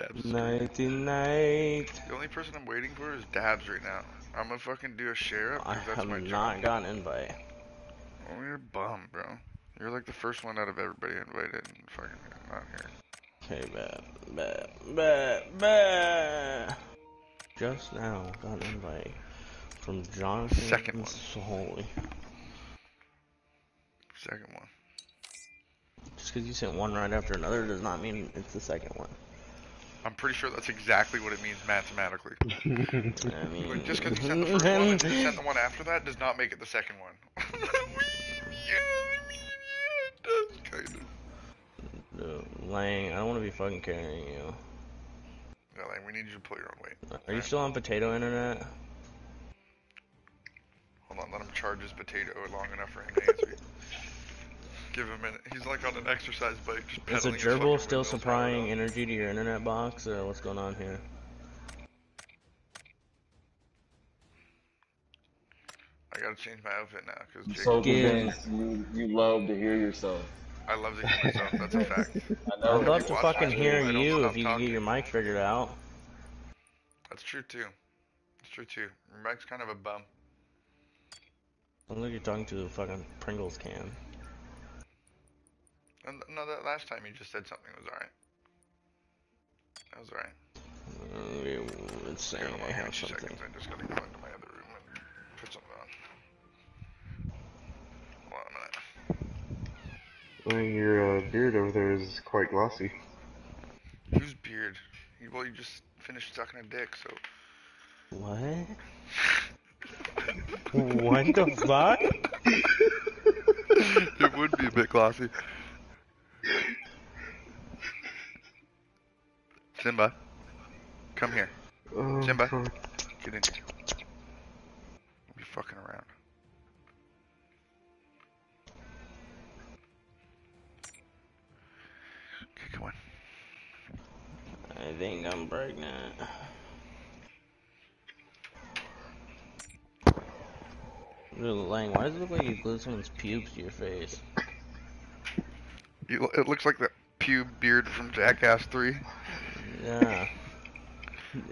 Dabs. Nighty night. The only person I'm waiting for is Dabs right now. I'm gonna fucking do a share up I because that's have my not job. got an invite. Oh, you're a bum, bro. You're like the first one out of everybody invited and fucking not here. Okay, bet, bet, bet, bet. Just now got an invite from Jonathan Second one. Solly. Second one. Just because you sent one right after another does not mean it's the second one. I'm pretty sure that's exactly what it means mathematically. I mean, Like, just because you sent the first one and you sent the one after that does not make it the second one. yeah, I mean, yeah, it does kind of. Dude, Lang, I don't want to be fucking carrying you. Yeah, like, we need you to pull your own weight. Are you still on potato internet? Hold on, let him charge his potato long enough for him to answer you. Give him a minute. He's like on an exercise bike, just Is the pedaling his gerbil still supplying energy to your internet box, or what's going on here? I gotta change my outfit now because So Give- convinced you, you love to hear yourself. I love to hear myself. That's a fact. I I'd love to fucking hear stream, you if you talking. get your mic figured out. That's true too. That's true too. Your mic's kind of a bum. Sounds like you're talking to a fucking Pringles can. And no, that last time you just said something was alright. That was alright. Uh, It's saying Hold on, I give me have something. seconds. I just gotta go into my other room and put something on. Hold on a minute. I mean, your uh, beard over there is quite glossy. Whose beard? You- Well, you just finished sucking a dick, so. What? what the fuck? it would be a bit glossy. Simba, come here. Oh, Simba. fuck. Get in here. Don't be fucking around. Okay, come on. I think I'm pregnant. Dude, Lang, why does it look like you glued someone's pubes to your face? You, it looks like the pube beard from Jackass 3. Yeah.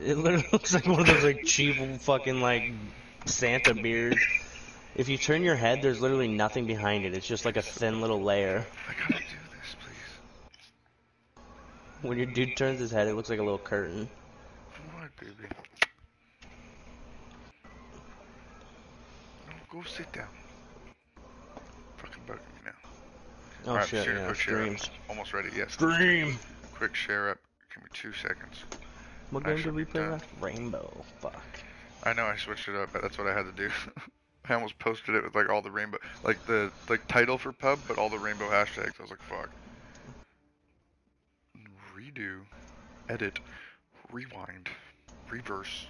It literally looks like one of those like cheap fucking like Santa beards. If you turn your head, there's literally nothing behind it. It's just like a thin little layer. I gotta do this, please. When your dude turns his head, it looks like a little curtain. Come on, baby. No, go sit down. Fucking bugging me now. Oh Alright, shit, yeah, quick share up. Almost ready, yes. Stream! Quick share up. Give me two seconds. What game did we play last? Rainbow. Fuck. I know I switched it up, but that's what I had to do. I almost posted it with like all the rainbow, like the like title for pub, but all the rainbow hashtags. I was like, fuck. Redo, edit, rewind, reverse.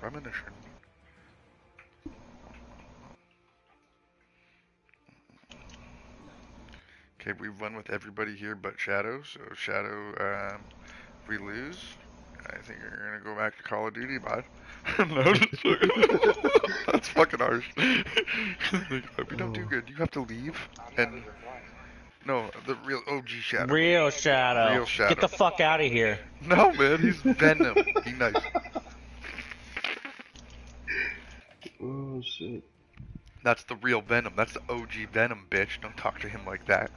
Premonition. Okay, we've won with everybody here but Shadow. So Shadow, um, if we lose, I think you're gonna go back to Call of Duty, bud. no, that's fucking harsh. if we don't do good, you have to leave. And no, the real OG Shadow. Real Shadow. Real Shadow. Get the fuck out of here. No, man, he's Venom. Be nice. Oh shit. That's the real Venom. That's the OG Venom, bitch. Don't talk to him like that.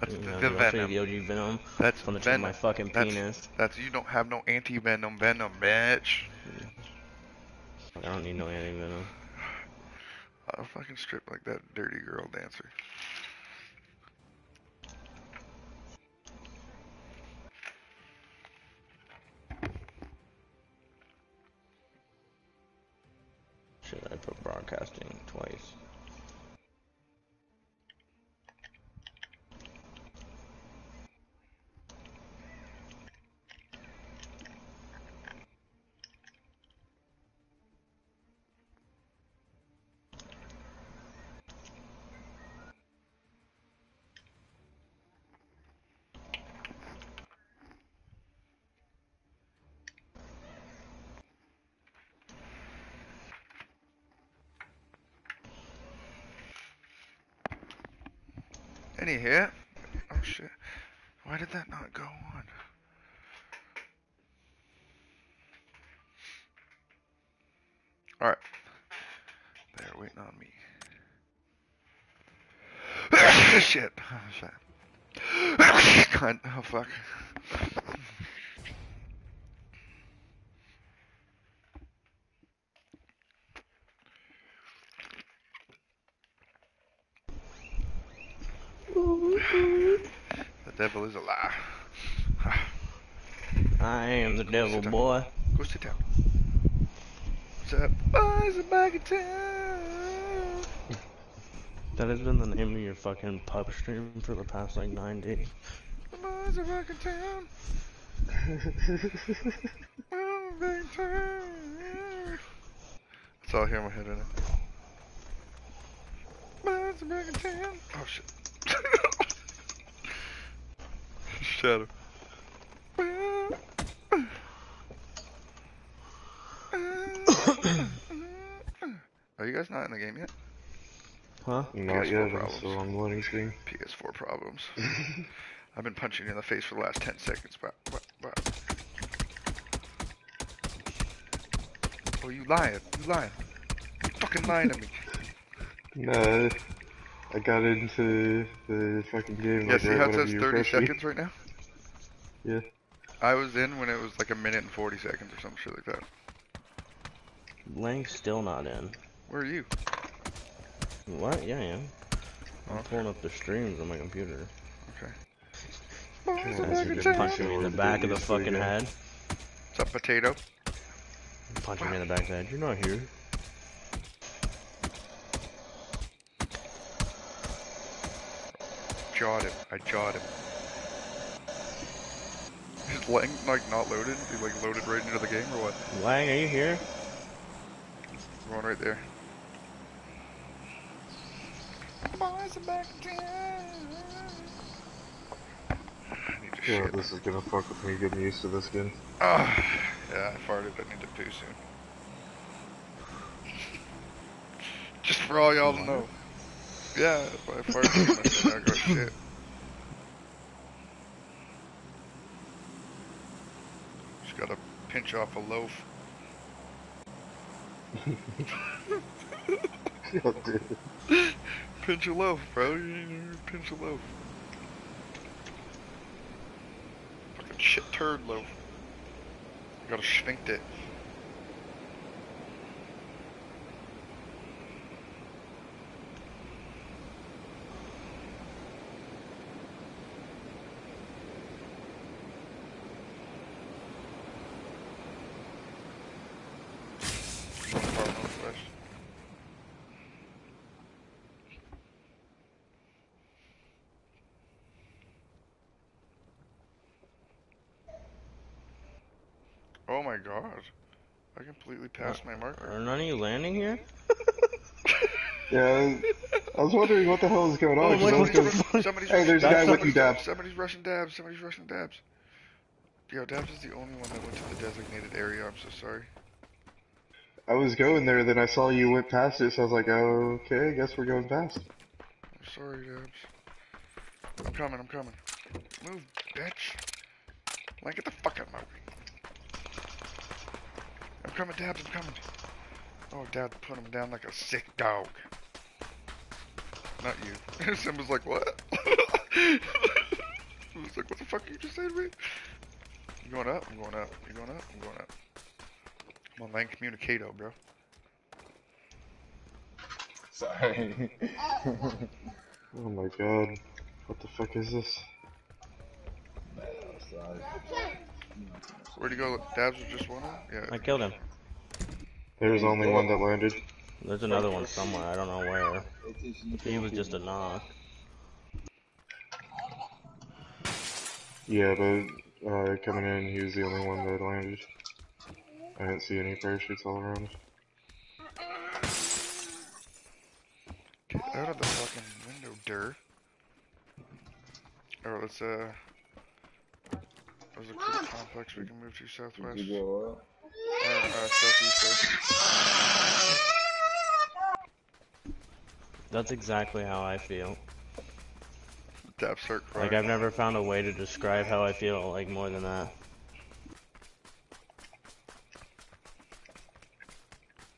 That's You the, know, the I'll show you Venom. the OG Venom. That's From the tip of Venom. my fucking That's- penis. That's you don't have no anti-venom venom, bitch. I don't need no anti venom. I'll fucking strip like that dirty girl dancer. Should I put broadcasting twice? Oh shit. Why did that not go on? Alright. They're waiting on me. shit. Oh, shit. God, oh fuck. Devil is a lie. I am the devil, boy. Go sit down. What's up? Boys are back in town. That has been the name of your fucking pub stream for the past like nine days. Boys are back in town. Back in town. That's all I hear in my head, isn't it? Boys are back in town. Oh shit. Shadow. Are you guys not in the game yet? Huh? Not PS4 yet, I'm problems. still on the loading screen. PS4 problems. I've been punching you in the face for the last 10 seconds. But, but, but. Oh, you lying. You lying. You fucking lying to me. No, I got into the fucking game. Yeah, like, see right how it says 30 approached me. seconds right now? Yeah. I was in when it was like a minute and 40 seconds or some shit like that. Lang's still not in. Where are you? What? Yeah, I am. I'm Okay. pulling up the streams on my computer. Okay. Yeah, are that's back a in good town. punch. Punching me in the back of the fucking yeah. head. What's up, potato? Punching me in the back of the head. You're not here. Jawed him. I jawed him. Is Lang like not loaded? He like loaded right into the game or what? Lang, are you here? Going right there. Boys are back in town. I need to Yeah, this is gonna fuck with me getting used to this again. Ah, yeah, I farted. I need to poo soon. Just for all y'all to know. Yeah, if I farted, I go shit. Just gotta off a loaf. Pinch a loaf, bro. You need to pinch a loaf. Fucking shit turd loaf. You gotta schvinkt it. One far northwest. Oh my god. I completely passed my marker. Are none of you landing here? Yeah, I was wondering what the hell is going on. Oh, 'cause I was gonna- Somebody's Hey, there's a rushing guy with you, Dabs. Somebody's rushing dabs. Somebody's rushing dabs. Yo, dabs is the only one that went to the designated area. I'm so sorry. I was going there, then I saw you went past it, so I was like, oh, okay, I guess we're going past. I'm sorry, dabs. I'm coming. I'm coming. Move, bitch. Like, get the fuck out of my way. I'm coming, dabs. I'm coming. Oh, dad put him down like a sick dog. Not you. Sim was like, what? Sim was like, what the fuck you just said to me? You going up? I'm going up. You going up? I'm going up. I'm on Lang Communicato, bro. Sorry. Oh my god. What the fuck is this? Sorry. Where'd he go? Dabs was just one of them? Yeah. I killed him. There's only one that landed. There's another one somewhere. I don't know where. He was just a knock. Yeah, but uh, coming in, he was the only one that landed. I didn't see any parachutes all around. Get out of the fucking window, dirt. Alright, let's, uh... There's a cool complex we can move to southwest. Did you go up? Uh, uh, southeast. That's exactly how I feel. footsteps start crying. Like I've never found a way to describe how I feel like more than that.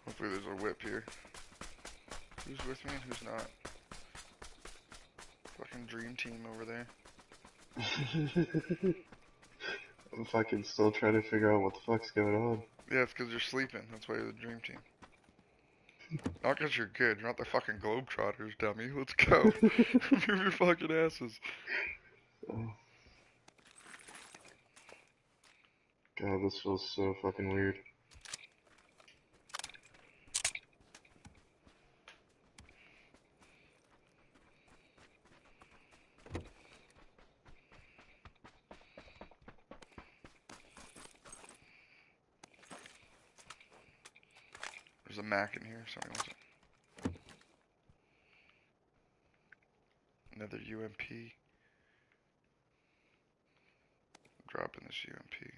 Hopefully there's a whip here. Who's with me and who's not? Fucking dream team over there. I'm fucking still trying to figure out what the fuck's going on. Yeah, it's because you're sleeping. That's why you're the dream team. Not because you're good. You're not the fucking Globetrotters, dummy. Let's go. Move your fucking asses. Oh. God, this feels so fucking weird. Mac in here. Sorry. Another UMP. Dropping this UMP.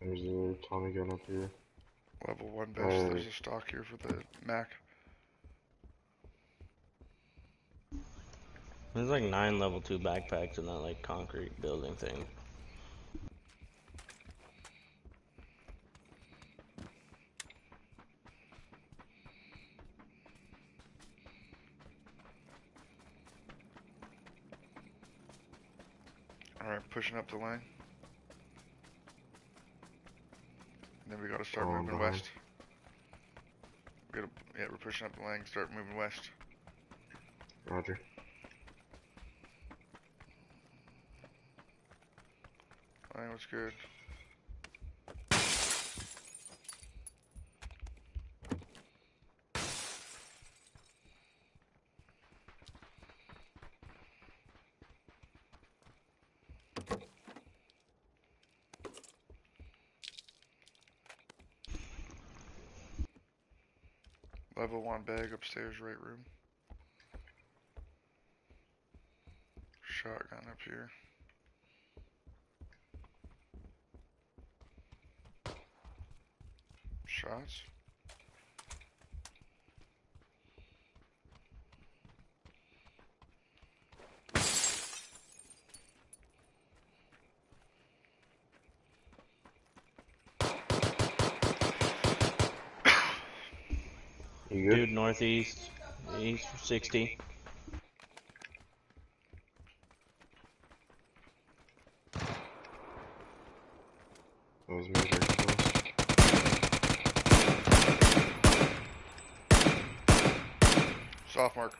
There's a Tommy gun up here. Level 1 base. Oh. There's a stock here for the Mac. There's like nine level two backpacks in that like concrete building thing. Alright, pushing up the lane. And then we gotta start Oh, moving no. west. We gotta, yeah, we're pushing up the lane, start moving west. Roger. Lane was good. Level one bag upstairs, right room. Shotgun up here. Shots. You good? Dude, northeast, east 60. That was me very close. Soft mark.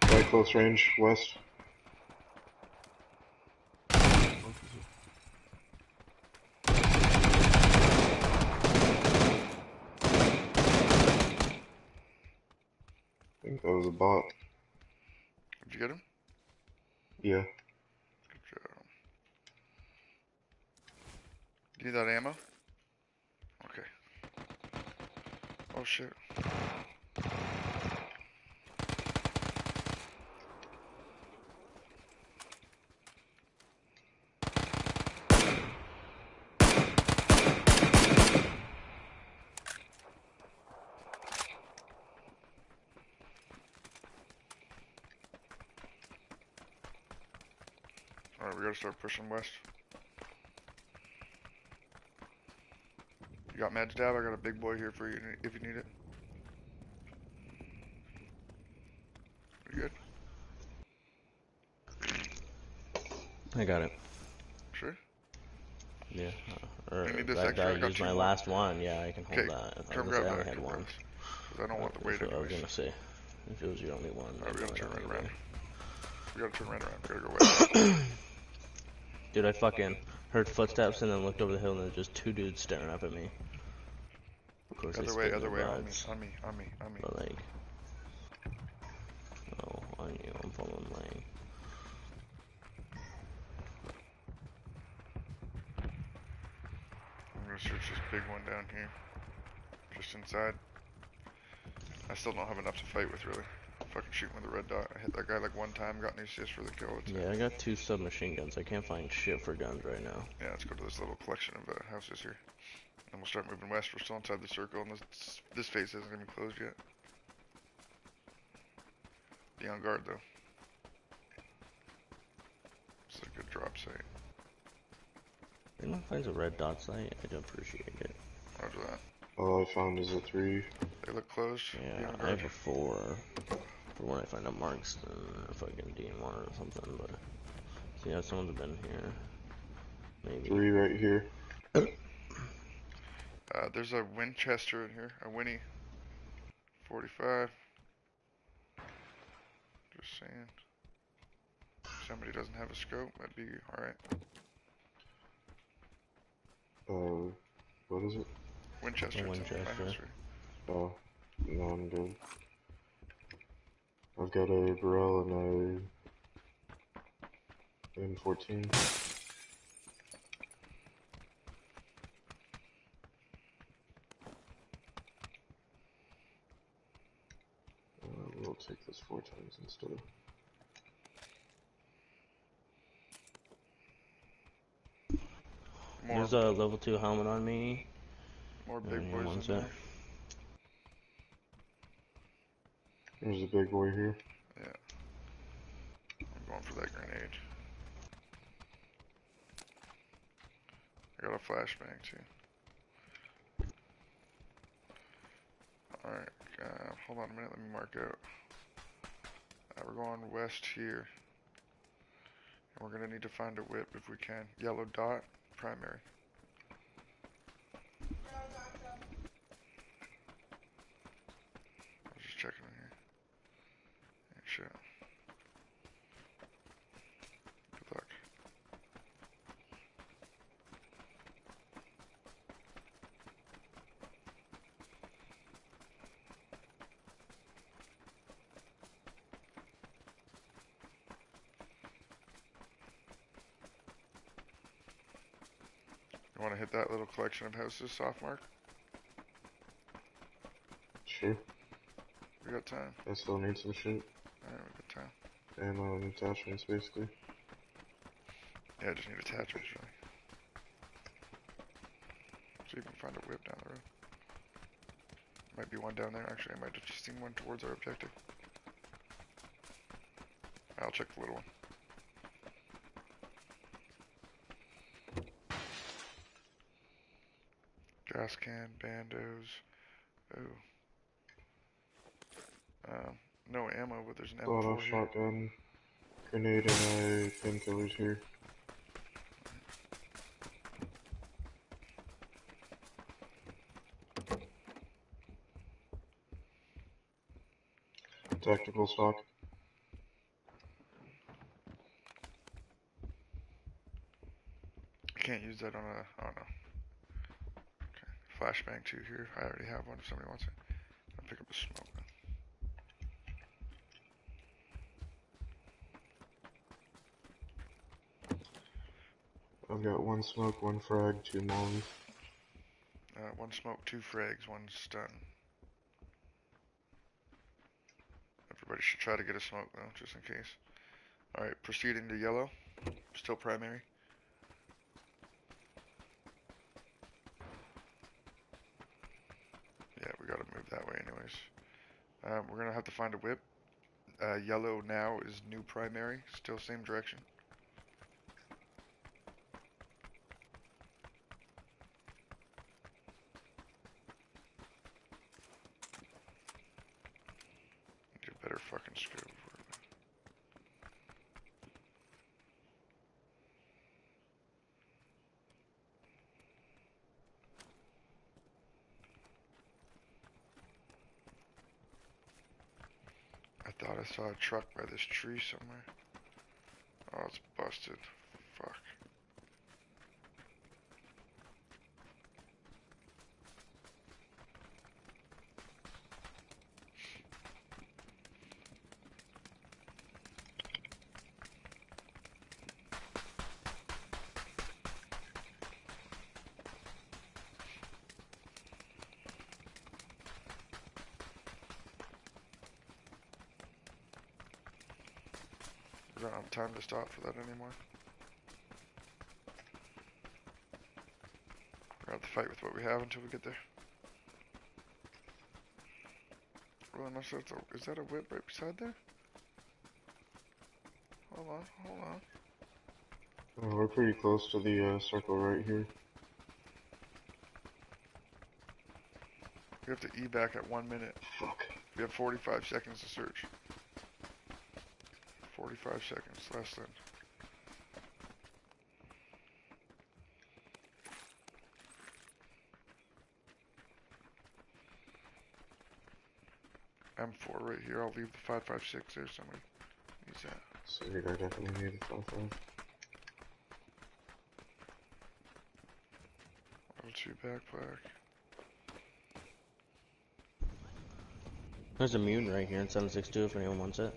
Guy close range, west. I think that was a bot. Did you get him? Yeah. Good job. Do you need that ammo? Okay. Oh shit. Alright, we gotta start pushing west. You got meds, Dab? I got a big boy here for you if you need it. You good? I got it. Sure? Yeah. Uh, or You need this I, extra? I I got used two my more. last one. Yeah, I can hold that. I come grab I only had one. grab this. 'Cause I don't want the weight what I was gonna say. If it was your only one. Alright, we then gotta turn right around. We gotta turn right around. We gotta go west. Dude, I fucking heard footsteps and then looked over the hill and there's just two dudes staring up at me. Of course, other way, other way. On me, on me, on me, on me. But like, oh, on you, I'm following lane. gonna search this big one down here. Just inside. I still don't have enough to fight with, really. Fucking shooting with a red dot. I hit that guy like one time, got an assist for the kill. That's it. Yeah, I got two submachine guns. I can't find shit for guns right now. Yeah, let's go to this little collection of uh, houses here. And we'll start moving west. We're still inside the circle, and this, this phase hasn't even closed yet. Be on guard, though. It's a good drop site. If anyone finds a red dot site, I'd appreciate it. Roger that. All I found is a three. They look close. Yeah, I have a four for when I find a marksman, a fucking DM1 or something, but... So yeah, someone's been here. Maybe. Three right here. Uh, there's a Winchester in here. A Winnie. 45. Just saying. If somebody doesn't have a scope, that'd be alright. Uh, what is it? Winchester. it's in my Winchester. history. Oh, no, I'm good. I've got a Beryl and a M14. Uh, we'll take this four times instead of. More, There's a level 2 helmet on me. more big boys one in there. There's a big boy here. Yeah. I'm going for that grenade. I got a flashbang too. Alright, uh, hold on a minute, let me mark out. Uh, we're going west here. And we're gonna need to find a whip if we can. Yellow dot, primary. I was just checking in here. Ain't shit. Good luck. You want to hit that little collection of houses, soft mark? Sure. We got time. I still need some shit. Alright, we got time. Ammo and um, attachments, basically. Yeah, I just need attachments, really. See if we can find a whip down the road. Might be one down there. Actually, I might have just seen one towards our objective. I'll check the little one. Gas can, bandos. Ooh. Um, no ammo, but there's an M4 here. shotgun, grenade, and a painkillers here. Tactical stock. I can't use that on a. Oh no. Okay. Flashbang 2 here. I already have one if somebody wants it. I'll pick up a smoke. I've got one smoke, one frag, two mollies. Uh, one smoke, two frags, one stun. Everybody should try to get a smoke though, just in case. Alright, proceeding to yellow. Still primary. Yeah, we gotta move that way anyways. Have to find a whip. Uh, yellow now is new primary, still same direction. Need a better fucking scope for it. I thought I saw a truck by this tree somewhere. Oh, it's busted. Fuck. We don't have time to stop for that anymore. We're have to fight with what we have until we get there. Well, unless that's a, is that a whip right beside there? Hold on, hold on. Oh, we're pretty close to the uh, circle right here. We have to E back at one minute. Fuck. We have 45 seconds to search. 45 seconds, less than. M4 right here, I'll leave the 556 there, somebody needs that. Sweet, I definitely need a 5 Level 2 backpack. There's a mutant right here in 762 if anyone wants it.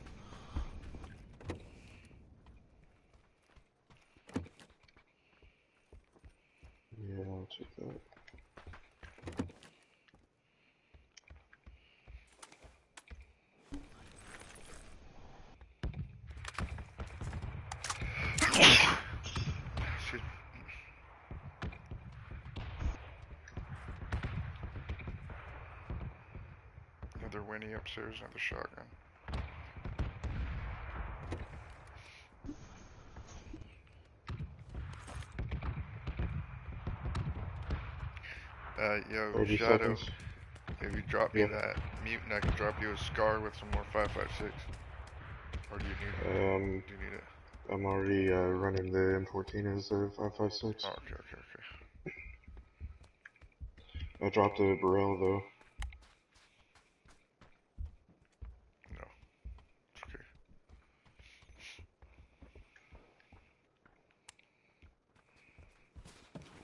Yeah, I'll check that. Shit. Another Another shotgun. Uh, yo, 30 Shadow, seconds. if you drop me Yeah. that mutant, I can drop you a scar with some more 556. Or do you need it? Um, Do you need it? I'm already uh, running the M14 as a 556. Oh, okay, okay, okay. I dropped a Beryl though. No. It's okay.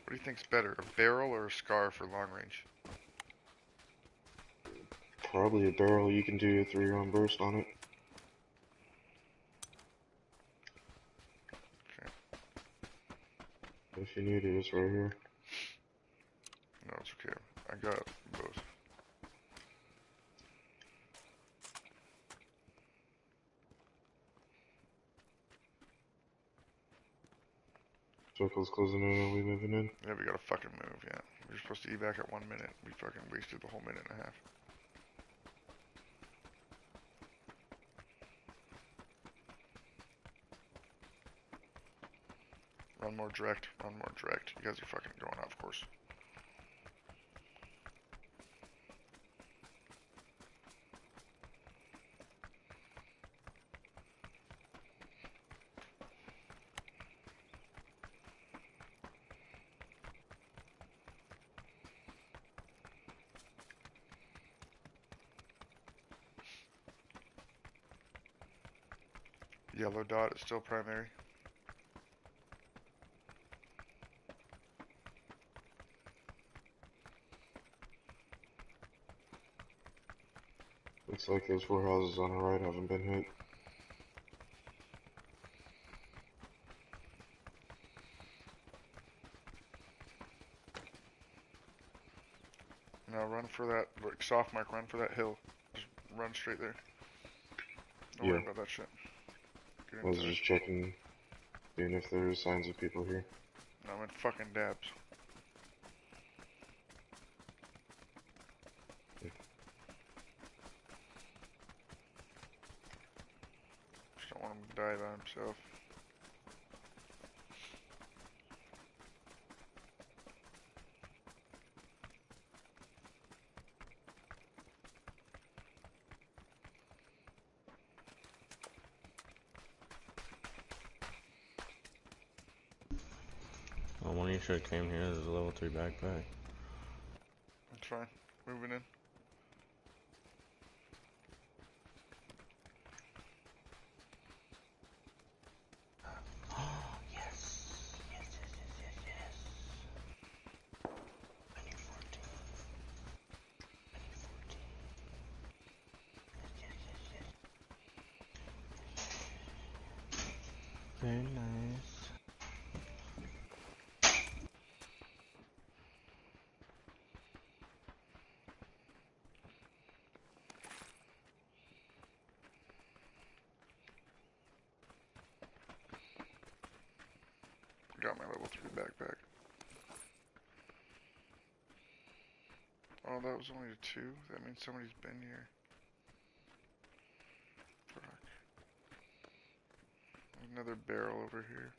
What do you think's better, a Beryl or a scar for long range? Probably a Beryl. You can do a three round burst on it. Okay. If you need it, it's right here. No, it's okay. I got both. Circle's closing in. Are we moving in? Yeah, we gotta fucking move, yeah. We are supposed to evac at one minute. We fucking wasted the whole minute and a half. Run more direct, run more direct. You guys are fucking going off course. Yellow dot is still primary. Looks like those four houses on the right haven't been hit. Now run for that, like soft mark, run for that hill. Just run straight there. Don't worry Yeah. about that shit. I was just checking, seeing if there are signs of people here. I'm in fucking dabs. Just don't want him to die by himself. Oh, one of you should have came here. 3 backpack. That's fine. Moving in. yes. Yes, yes, yes, yes, yes. I need 14. I need 14. Yes, yes, yes, yes. Very nice. Got my level 3 backpack. Oh, that was only a 2? That means somebody's been here. Fuck. Another Beryl over here.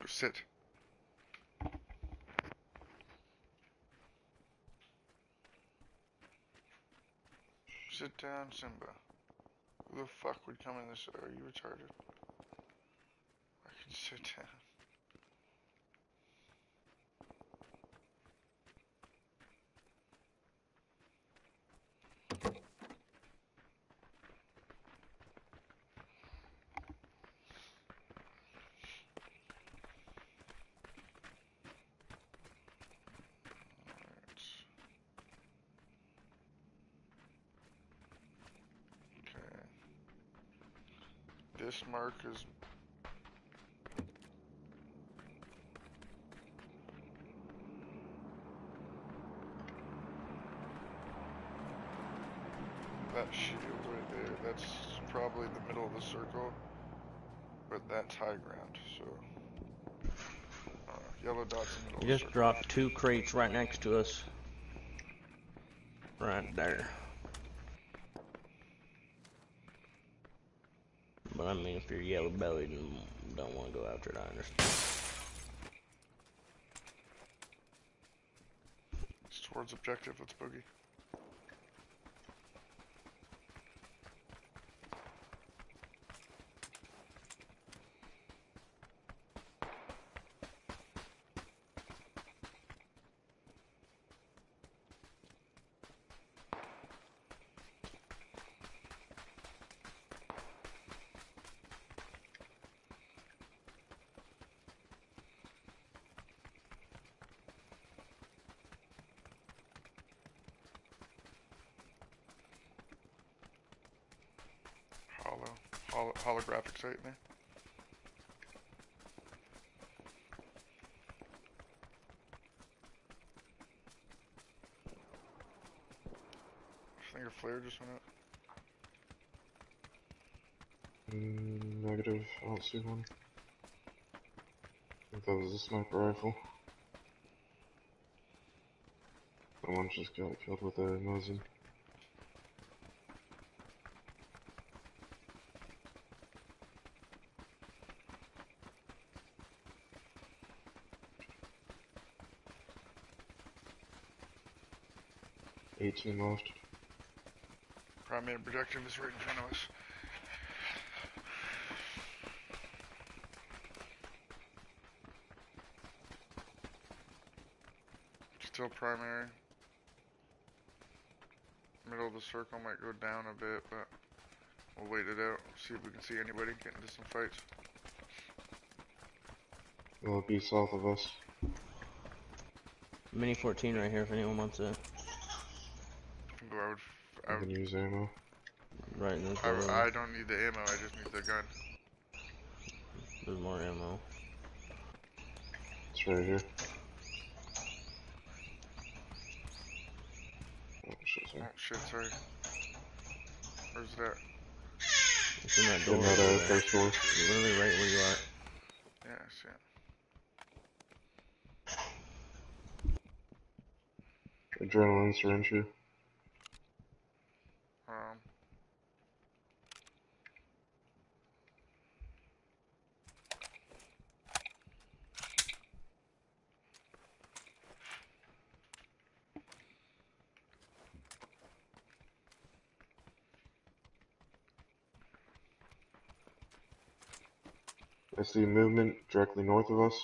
Go sit. Sit down, Simba. Who the fuck would come in this? Are you retarded? I can sit down. Alright. Okay. This mark is that shield right there. That's probably the middle of the circle, but that's high ground. So uh, yellow dots in the middle. You of the just dropped two crates right next to us. Right there. But I mean, if you're yellow bellied and don't want to go after it, I understand. It's towards objective. Let's boogie. Hollow, sight in there. I think flare just went up. Mm, negative. I don't see one. I think that was a sniper rifle. Someone just got killed with a Mosin. Eighteen left. Primary objective is right in front of us. Still primary. Middle of the circle might go down a bit, but we'll wait it out. See if we can see anybody get into some fights. Will it be south of us? Mini 14 right here if anyone wants it. I think I would. I, I would, can use ammo. Right in this I. I don't need the ammo. I just need the gun. There's more ammo. It's right here. Oh shit, Oh shit! Sorry. Where's that? It's in that door. In that uh, first door. Literally right where you are. Yeah, I see. Adrenaline syringe here. see movement directly north of us.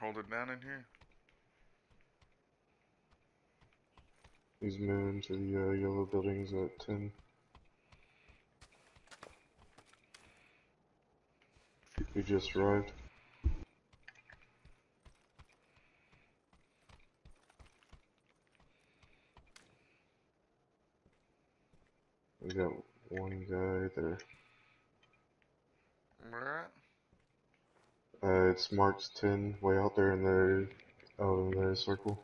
Hold it down in here. He's moving to the uh, yellow buildings at 10. He just arrived. We got one guy there. Uh, it's marked 10 way out there in the, out in the circle.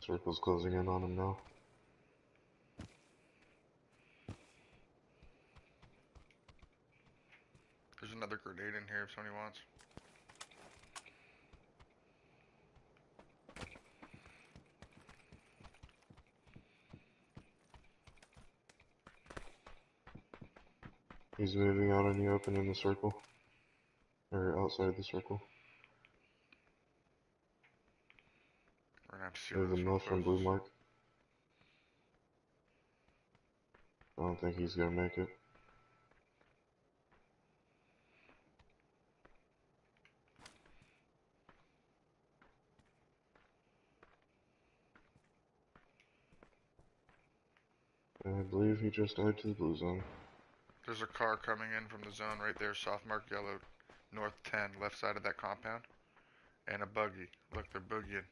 Circle's closing in on him now. There's another grenade in here if somebody wants. He's moving out in the open in the circle. Or outside the circle. We're gonna have to see There's a mill from Blue. Mark. I don't think he's gonna make it. I believe he just died to the blue zone. There's a car coming in from the zone right there, soft mark yellow, north 10, left side of that compound. And a buggy. Look, they're boogieing.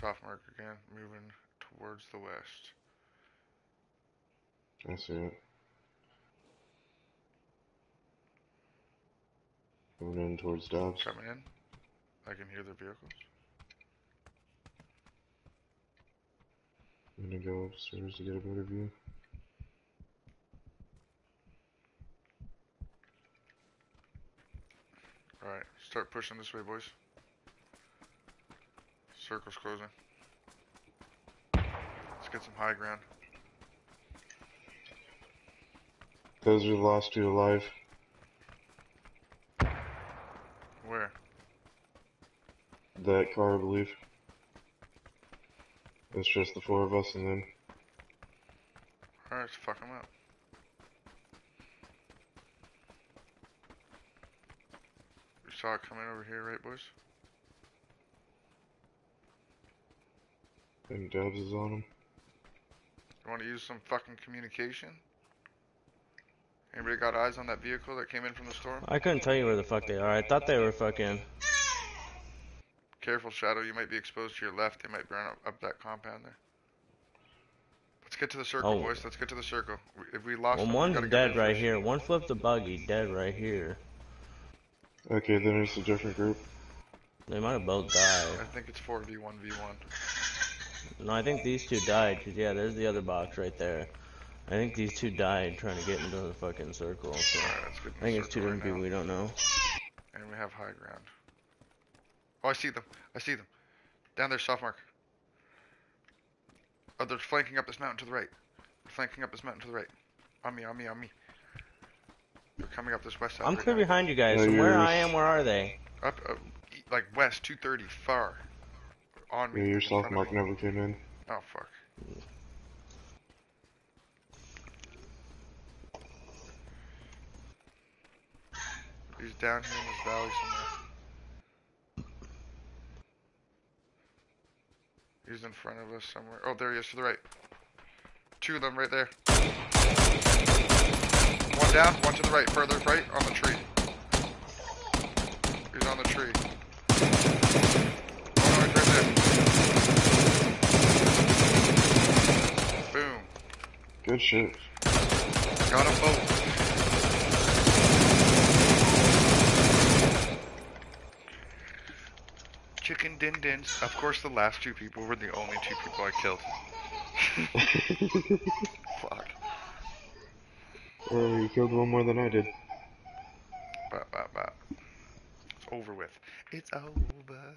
Soft mark again, moving towards the west. I see it. Moving in towards Dobbs. Coming in. I can hear their vehicles. I'm gonna go upstairs to get a better view. Alright, start pushing this way, boys. Circle's closing. Let's get some high ground. Those are the last two alive. Where? That car, I believe. It's just the four of us, and then Alright, let's fuck them up. We saw it coming over here, right, boys? and Dobbs is on him. You want to use some fucking communication? Anybody got eyes on that vehicle that came in from the storm? I couldn't tell you where the fuck they are. I thought they were fucking. Careful, Shadow. You might be exposed to your left. They might burn up, up that compound there. Let's get to the circle, Oh. boys. Let's get to the circle. If we lost Well, them, we one's gotta get dead right here. One flipped the buggy, dead right here. Okay, then it's a different group. They might have both died. I think it's 4v1v1. No, I think these two died. Cause yeah, there's the other box right there. I think these two died trying to get into the fucking circle. So Alright, let's get in I think it's two circle different right people we don't know. And we have high ground. Oh, I see them. I see them. Down there, soft mark. Oh, they're flanking up this mountain to the right. They're flanking up this mountain to the right. On me, on me, on me. They're coming up this west side. I'm right clear now. behind you guys. No, From where you're- I am, where are they? Up, up, e- like west, 230, far. On me. Yeah, your in soft mark me. never came in. Oh, fuck. He's down here in this valley somewhere. He's in front of us somewhere. Oh, there he is to the right. Two of them right there. One down, one to the right, further right on the tree. He's on the tree. Oh, right there. Boom. Good shit. Got them both. Chicken din dins. Of course, the last two people were the only two people I killed. Fuck. Oh, you killed one more than I did. Bop, bop, bop. It's over with. It's over.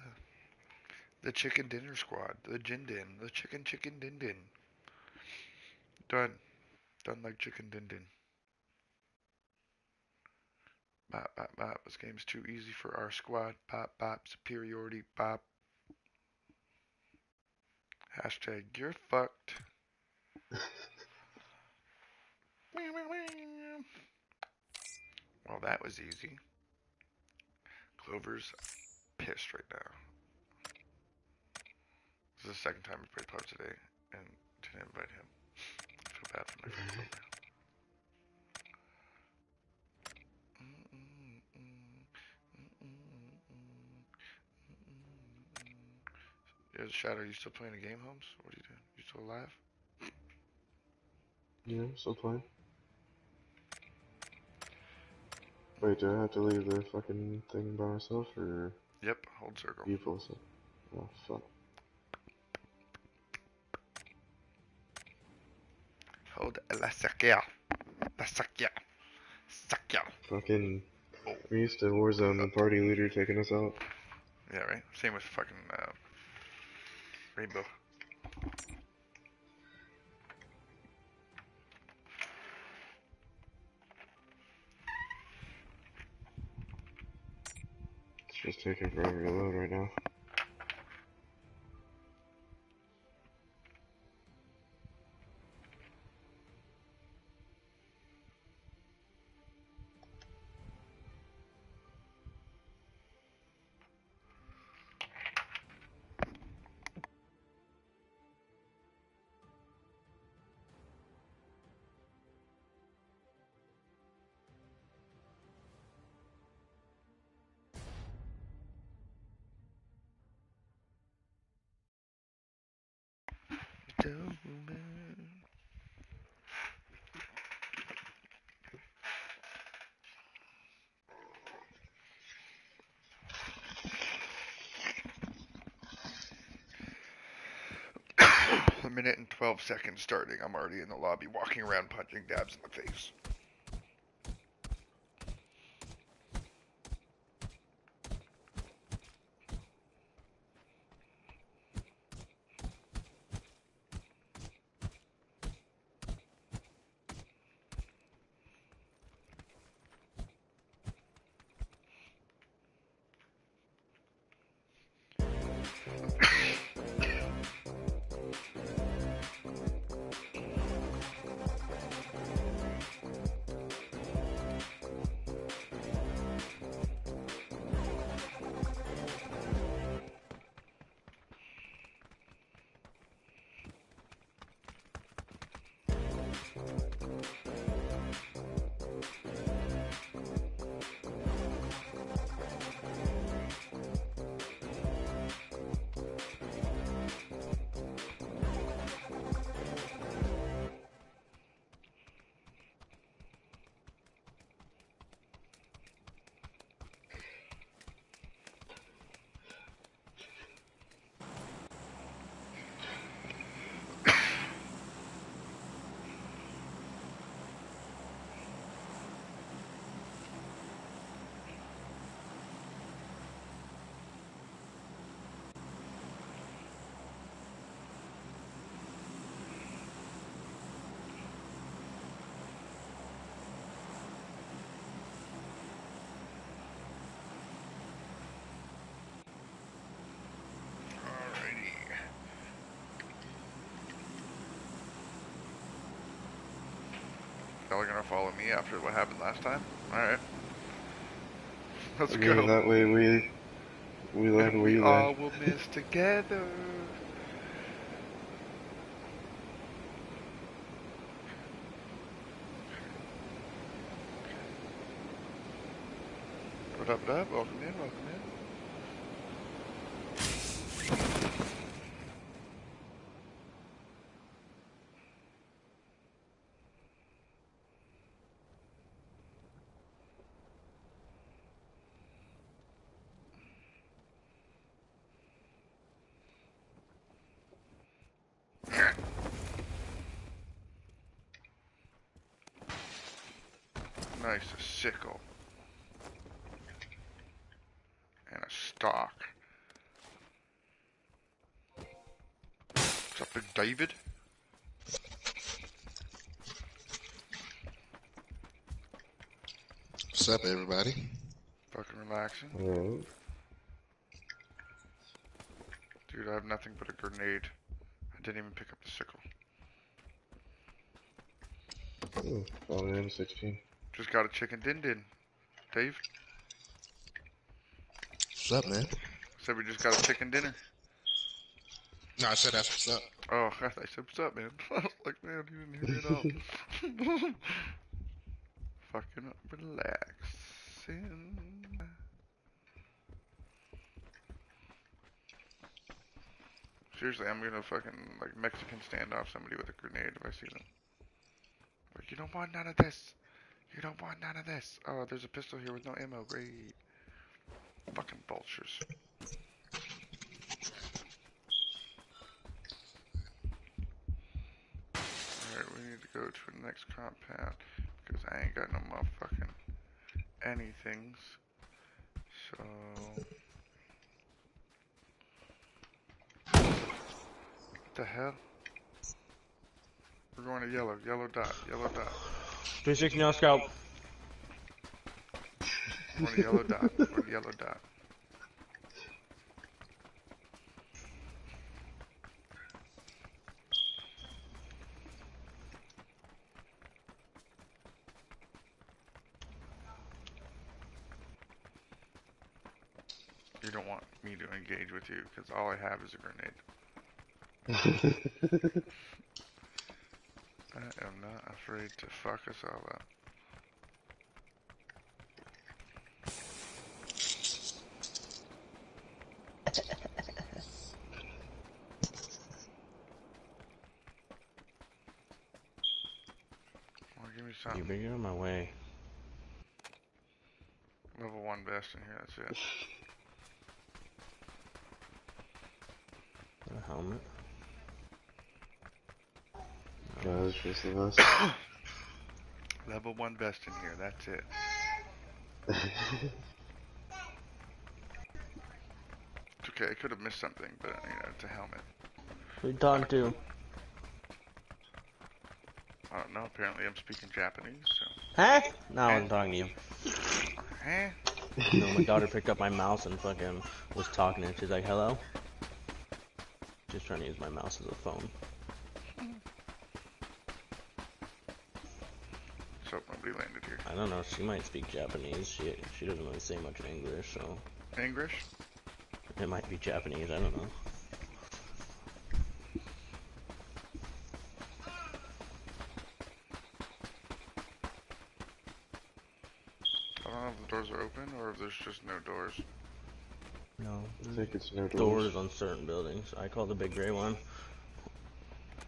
The chicken dinner squad. The gin din. The chicken chicken din din. Done. Done like chicken din din. Bop, bop, bop. This game's too easy for our squad. Bop, bop. Superiority. Bop. Hashtag you're fucked. Well, that was easy. Clover's pissed right now. This is the second time we played pub today, and didn't invite him. feel bad for my friend. Yeah, Shadow, you still playing the game, Holmes? What are you doing? You still alive? Yeah, still playing. Wait, do I have to leave the fucking thing by myself, or Yep, hold circle. you full set? Oh, fuck. Hold la sakya. La sakya. Sakya. Fucking. We used to Warzone the party leader taking us out. Yeah, right? Same with fucking, uh, Rainbow. It's just taking forever to load right now. A minute and 12 seconds starting. I'm already in the lobby walking around punching dabs in the face. Gonna follow me after what happened last time? Alright. Let's I go. that way we we and where we all land. will miss together. What up, what up? Welcome in, welcome in. Nice, a sickle. And a stock. What's up, Big David? What's up, everybody? Fucking relaxing. Alright. Dude, I have nothing but a grenade. I didn't even pick up the sickle. Ooh, found an M16. Just got a chicken din din. Dave What's up, man? said we just got a chicken dinner. No, I said that's what's up. Oh, I said what's up, man. Like, man, you didn't hear me at all. Fucking relaxing. Seriously, I'm gonna fucking like Mexican standoff somebody with a grenade if I see them. Like, you don't want none of this. You don't want none of this. Oh, there's a pistol here with no ammo. Great. Fucking vultures. Alright, we need to go to the next compound because I ain't got no motherfucking anythings. So. What the hell? We're going to yellow, yellow dot, yellow dot. 360 no scout. We're yellow dot, we're yellow dot. You don't want me to engage with you because all I have is a grenade. I am not afraid to fuck us all up. Well, give me something. better get on my way. Level one best in here, that's it. A helmet. No, it's just the vest. Level one vest in here, that's it. It's okay, I could have missed something, but you know, it's a helmet. Who you talking to? I don't know, apparently I'm speaking Japanese, so. Huh? No, I'm talking to you. Eh? You know, my daughter picked up my mouse and fucking was talking to it. She's like, hello? Just trying to use my mouse as a phone. So nobody landed here. I don't know, she might speak Japanese. She she doesn't really say much English, so English? it might be Japanese, I don't know. I don't know if the doors are open or if there's just no doors. No. I think it's no Doors doors. on certain buildings. I call the big gray one.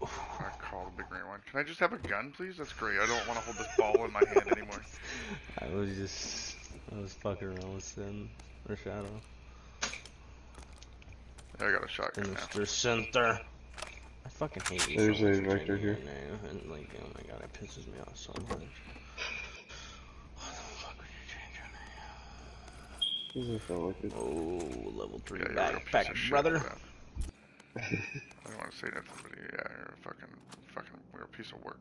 I call the big green one. Can I just have a gun, please? That's great. I don't want to hold this ball in my hand anymore. I was just I was fucking around with Sin or Shadow. I got a shotgun In now. Mr. Center. I fucking hate you. There's so a much for vector changing here. your name, And like, oh my god, it pisses me off so much. Why the fuck would you change your name? Doesn't like. Oh, level three Yeah, you're a real backpack, of brother. I don't want to say nothing, but yeah, you're a fucking, fucking, you're a piece of work.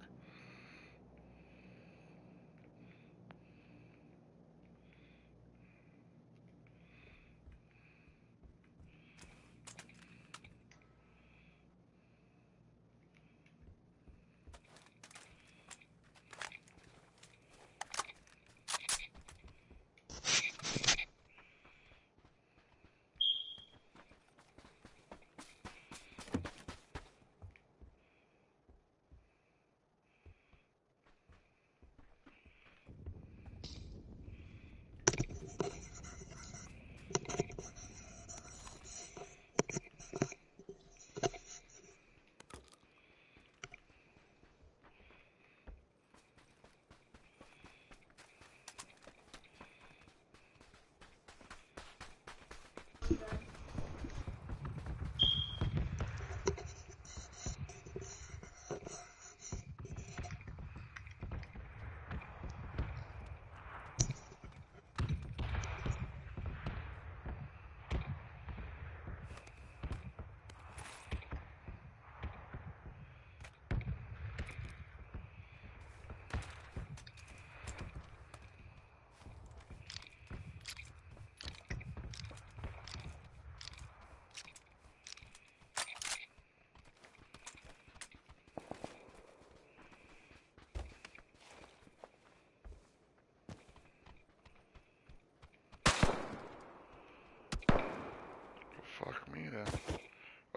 Fuck me then.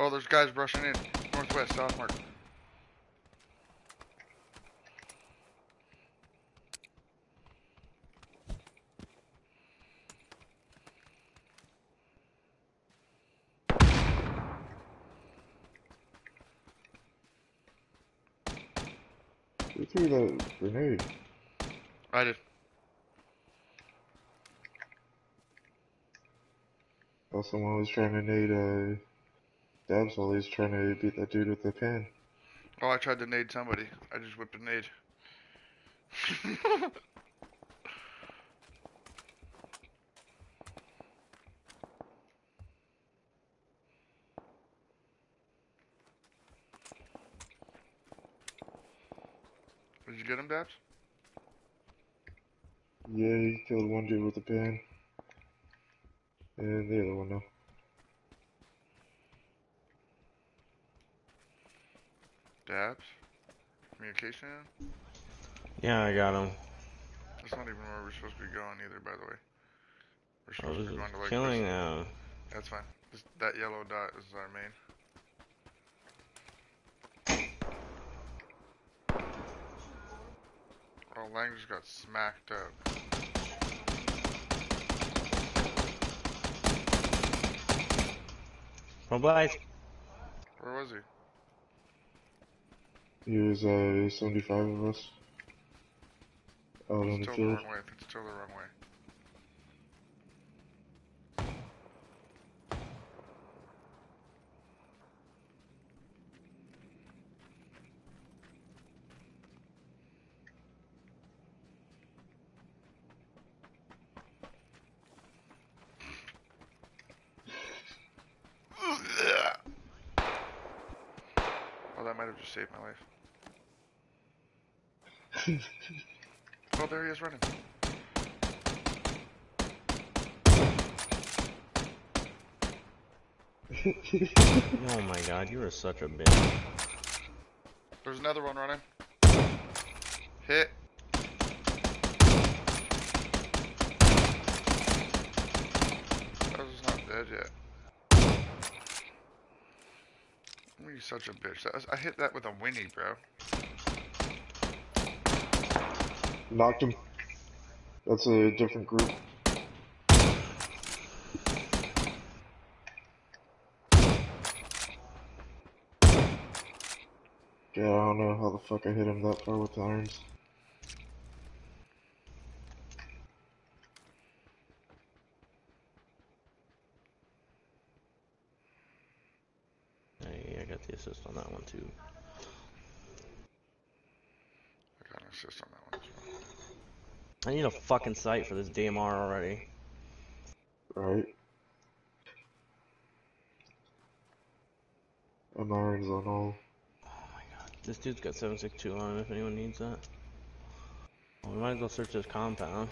Oh, there's guys rushing in. Northwest, south mark. Who threw that grenade? I did. Oh, someone was trying to nade uh, Dabs while he's trying to beat that dude with the pan. Oh, I tried to nade somebody. I just whipped a nade. Did you get him, Dabs? Yeah, he killed one dude with the pan. And the other one, no. Dabs? Communication? Yeah, I got him. That's not even where we're supposed to be going either, by the way. We're supposed was to be going to like killing this. them. That's fine. This, that yellow dot is our main. Oh, Lang just got smacked up. Well, Blythe. Where was he? He was uh, 75 of us. Out on It's the still the wrong way. It's still the wrong way. Oh, that might have just saved my life. Oh, there he is running. Oh my god, you are such a bitch. There's another one running. Hit. That was not dead yet. You're such a bitch. I hit that with a winnie, bro. Knocked him. That's a different group. Yeah, I don't know how the fuck I hit him that far with the irons. Hey, I got the assist on that one too. I got an assist on that one as well. I need a fucking sight for this DMR already. Right? I'm irons on all. Oh my god. This dude's got 762 on him if anyone needs that. Well, we might as well search this compound.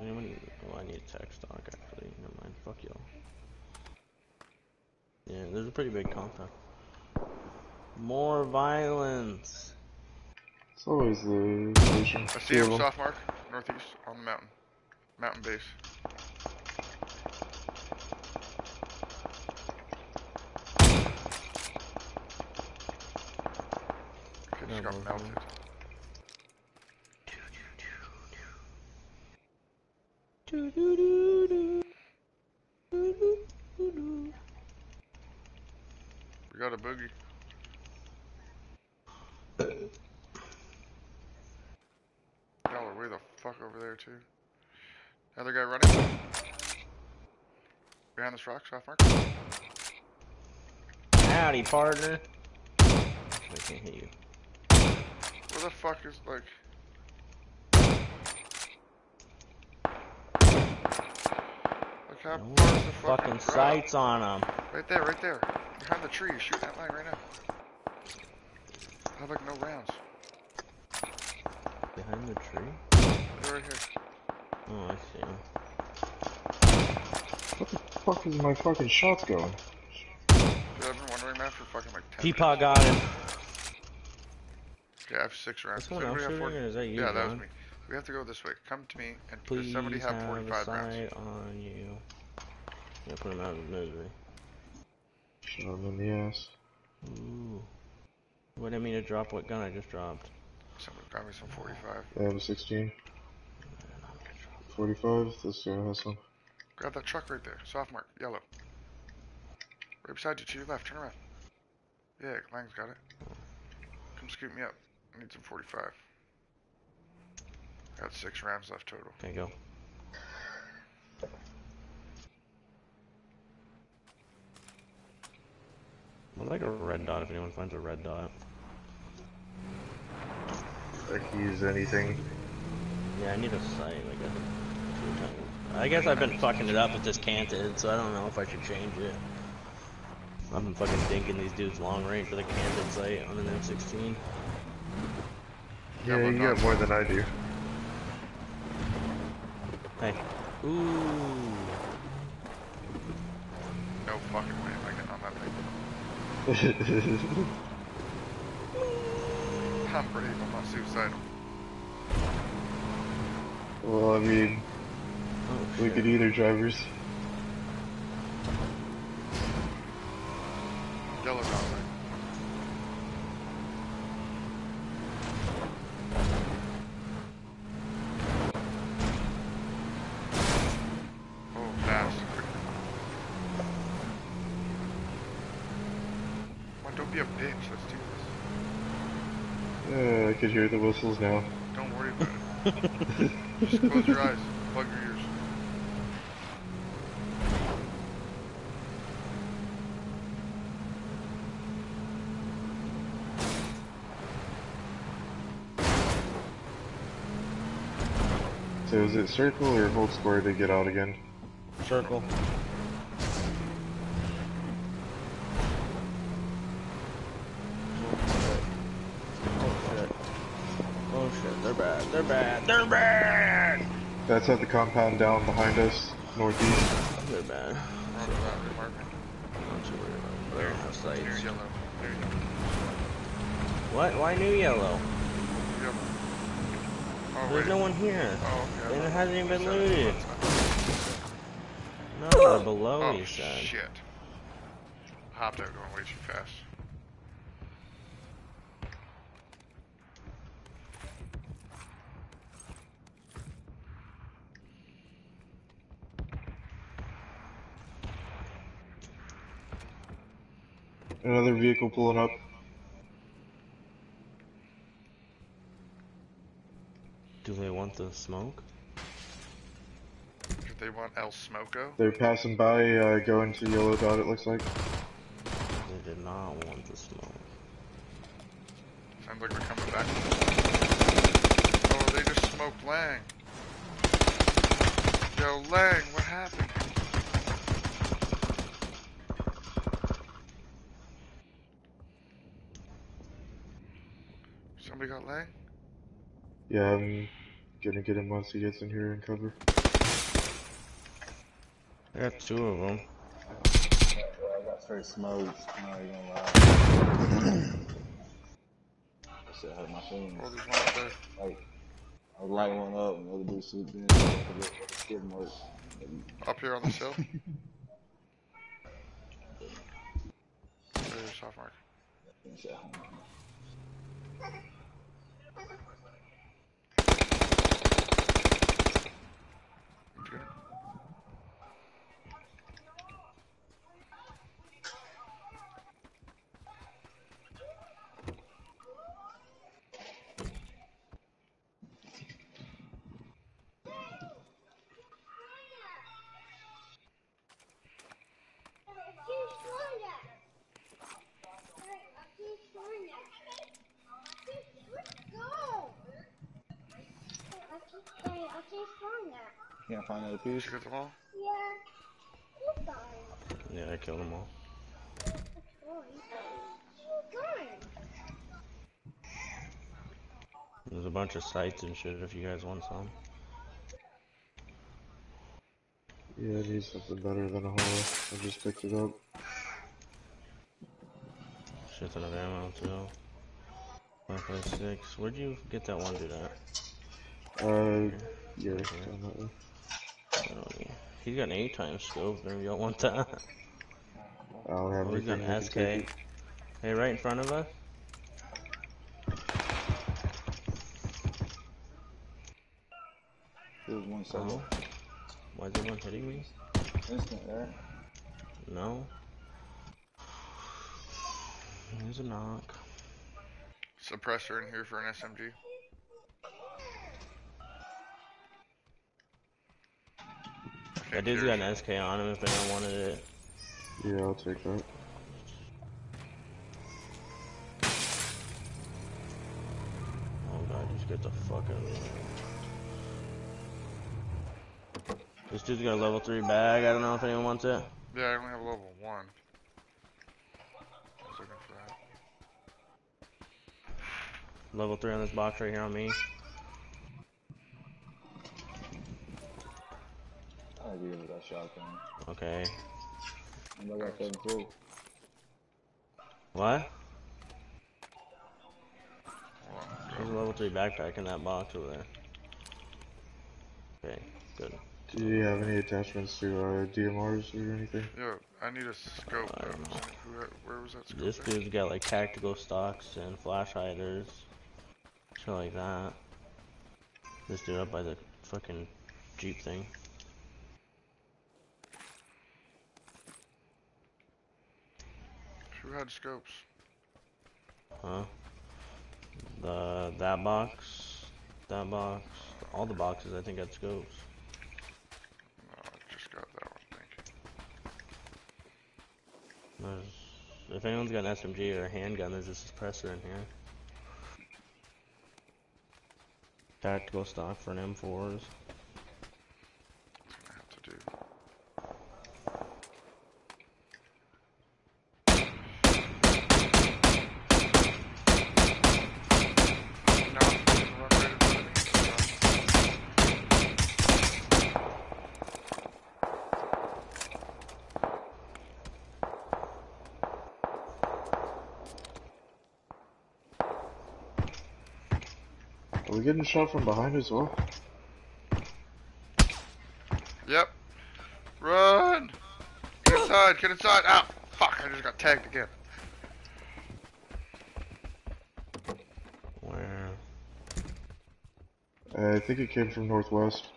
Anyone need, oh, I need a tech stock actually. Never mind. Fuck y'all. Yeah, there's a pretty big compound. More violence. It's always the. I see Two of him, soft mark, northeast, on the mountain. Mountain base. Okay, just got Double melted. down. We got a boogie. Y'all are way the fuck over there too. Another guy running. Behind this rock, soft mark. Howdy, partner. I can't hit you. Where the fuck is like? Look how No far the fucking, fucking sights on them. Right there, right there. Behind the tree, shoot that line right now. I have like no rounds. Behind the tree? They're right here. Oh, I see him. What the fuck is my fucking shots going? Dude, I've been wondering that for fucking like 10 Peepaw got him. Yeah, I have six rounds. Is someone Does else have shooting, or is that you, Yeah, that was me. We have to go this way. Come to me and does somebody have have 45 a rounds? sight on you. Yeah, put him out of misery. Shot him in the ass. Ooh. What did I mean to drop? What gun I just dropped? Somebody grab me some 45. I have a 16. 45, this guy has some. Grab that truck right there. Soft mark. Yellow. Right beside you to your left. Turn around. Yeah, Lang's got it. Come scoop me up. I need some 45. Got six rounds left total. Okay, go. I'd like a red dot if anyone finds a red dot. I can use anything. Yeah, I need a sight, like a. I guess I've been fucking it up with this canted, so I don't know if I should change it. I've been fucking dinking these dudes long range with a canted sight on an M16. Yeah, well you done. got more than I do. Hey. Ooh. No fucking way am I getting on that thing. I'm brave. I'm not suicidal. well, I mean, Oh, look shit. at either drivers. Yellow dot. Oh, fast. Come on, don't be a bitch. Let's do this. Uh, I could hear the whistles now. Don't worry about it. Just close your eyes. So is it circle or hold square to get out again? Circle. Oh shit. Oh shit, they're bad, they're bad, they're bad! That's at the compound down behind us, northeast. They're bad. Roger that. Remark me. Don't you worry about it. They're have sights. Yellow. What? Why new yellow? Yellow. Oh, There's wait. no one here. Oh, okay. And it hasn't even been looted. No, they're oh, below, Oh, you said. shit. Hopped out going way too fast. Another vehicle pulling up. Do they want the smoke? Did they want El Smoko? They're passing by, uh, going to yellow dot, it looks like. They did not want the smoke. Sounds like we're coming back. Oh, they just smoked Lang. Yo, Lang, what happened? Somebody got Lang? Yeah, I'm gonna get him once he gets in here and cover. I got two of them. Yeah, I got straight smoked. I'm not even gonna lie. that shit hurt my feelings. Oh, there's one up there. Like, I was lighting one up and the other dude swooped in. for the skid mark. Up here on this hill. There's soft mark. and shit. Good. Can't find another piece. Did you get them all? Yeah, I killed them all. There's a bunch of sights and shit if you guys want some. Yeah, I need something better than a holo. I just picked it up. Shit ton of ammo too. 556. Where'd you get that one dude at? Uh, yeah, definitely. I don't need- He's got an eight times scope. Maybe you don't want that. I don't have Oh, he's got anything an that SK. can take it. Hey, right in front of us. There was one solo. Oh. Why is everyone hitting me? Instant there. No. There's a knock. Suppressor in here for an SMG. That dude's got an SK on him if anyone wanted it. Yeah, I'll take that. Oh god, just get the fuck out of here. This dude's got a level 3 bag. I don't know if anyone wants it. Yeah, I only have level one. I was looking for that. Level 3 on this box right here on me. I agree with that shotgun. Okay. And I got seven too. What? There's a level 3 backpack in that box over there. Okay, good. Do you have any attachments to uh, DMRs or anything? Yo, I need a scope. I don't though. know. Who, where was that scope? This at? dude's got like tactical stocks and flash hiders. Shit like that. This dude up by the fucking Jeep thing. Who had scopes? Huh? The that box, that box, all the boxes I think had scopes. No, I just got that one, thank you. There's, if anyone's got an SMG or a handgun, there's a suppressor in here. Tactical stock for an M4s. That's what I have to do. No, run right in front of me. Are we getting shot from behind as well? Yep. Run! Get inside, get inside! Ow! Fuck, I just got tagged again. Where? Uh, I think it came from northwest.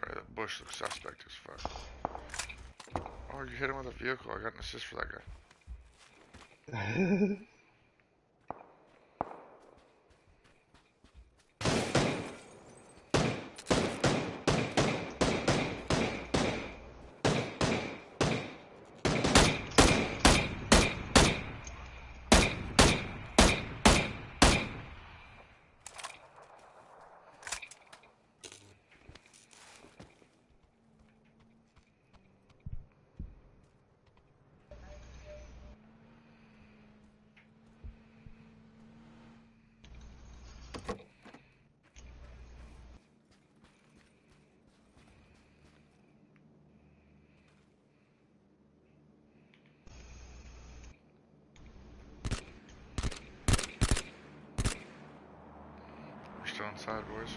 Sorry, that bush looks suspect as fuck. Oh, you hit him with a vehicle. I got an assist for that guy. We're boys.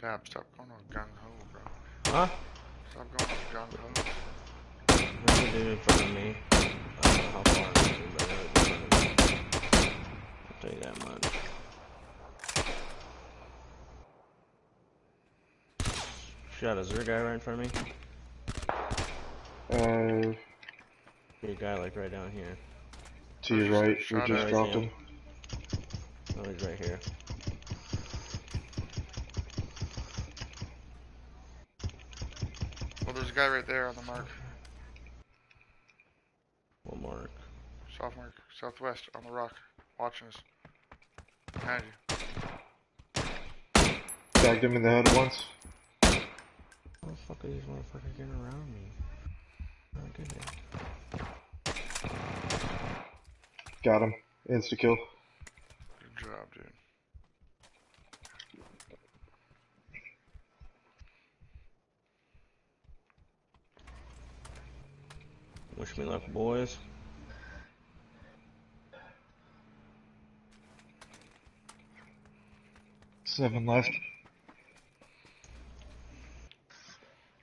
Dab, stop going all gung ho, bro. Huh? Stop going all gung ho. There's a dude in front of me. I don't know how far it is, but know it's in front of me. I'll tell you that much. Shot, is there a guy right in front of me? Uh, Be a guy like right down here. to your right, we Shot just at dropped him. him. Oh, he's right here. Well, there's a guy right there on the mark. What mark? South mark. Southwest on the rock. Watching us. Behind you. Tagged him in the head once. How the fuck are these motherfuckers getting around me? Oh, goodness. Got him. Insta kill. Good job, dude. Wish me luck, boys. Seven left.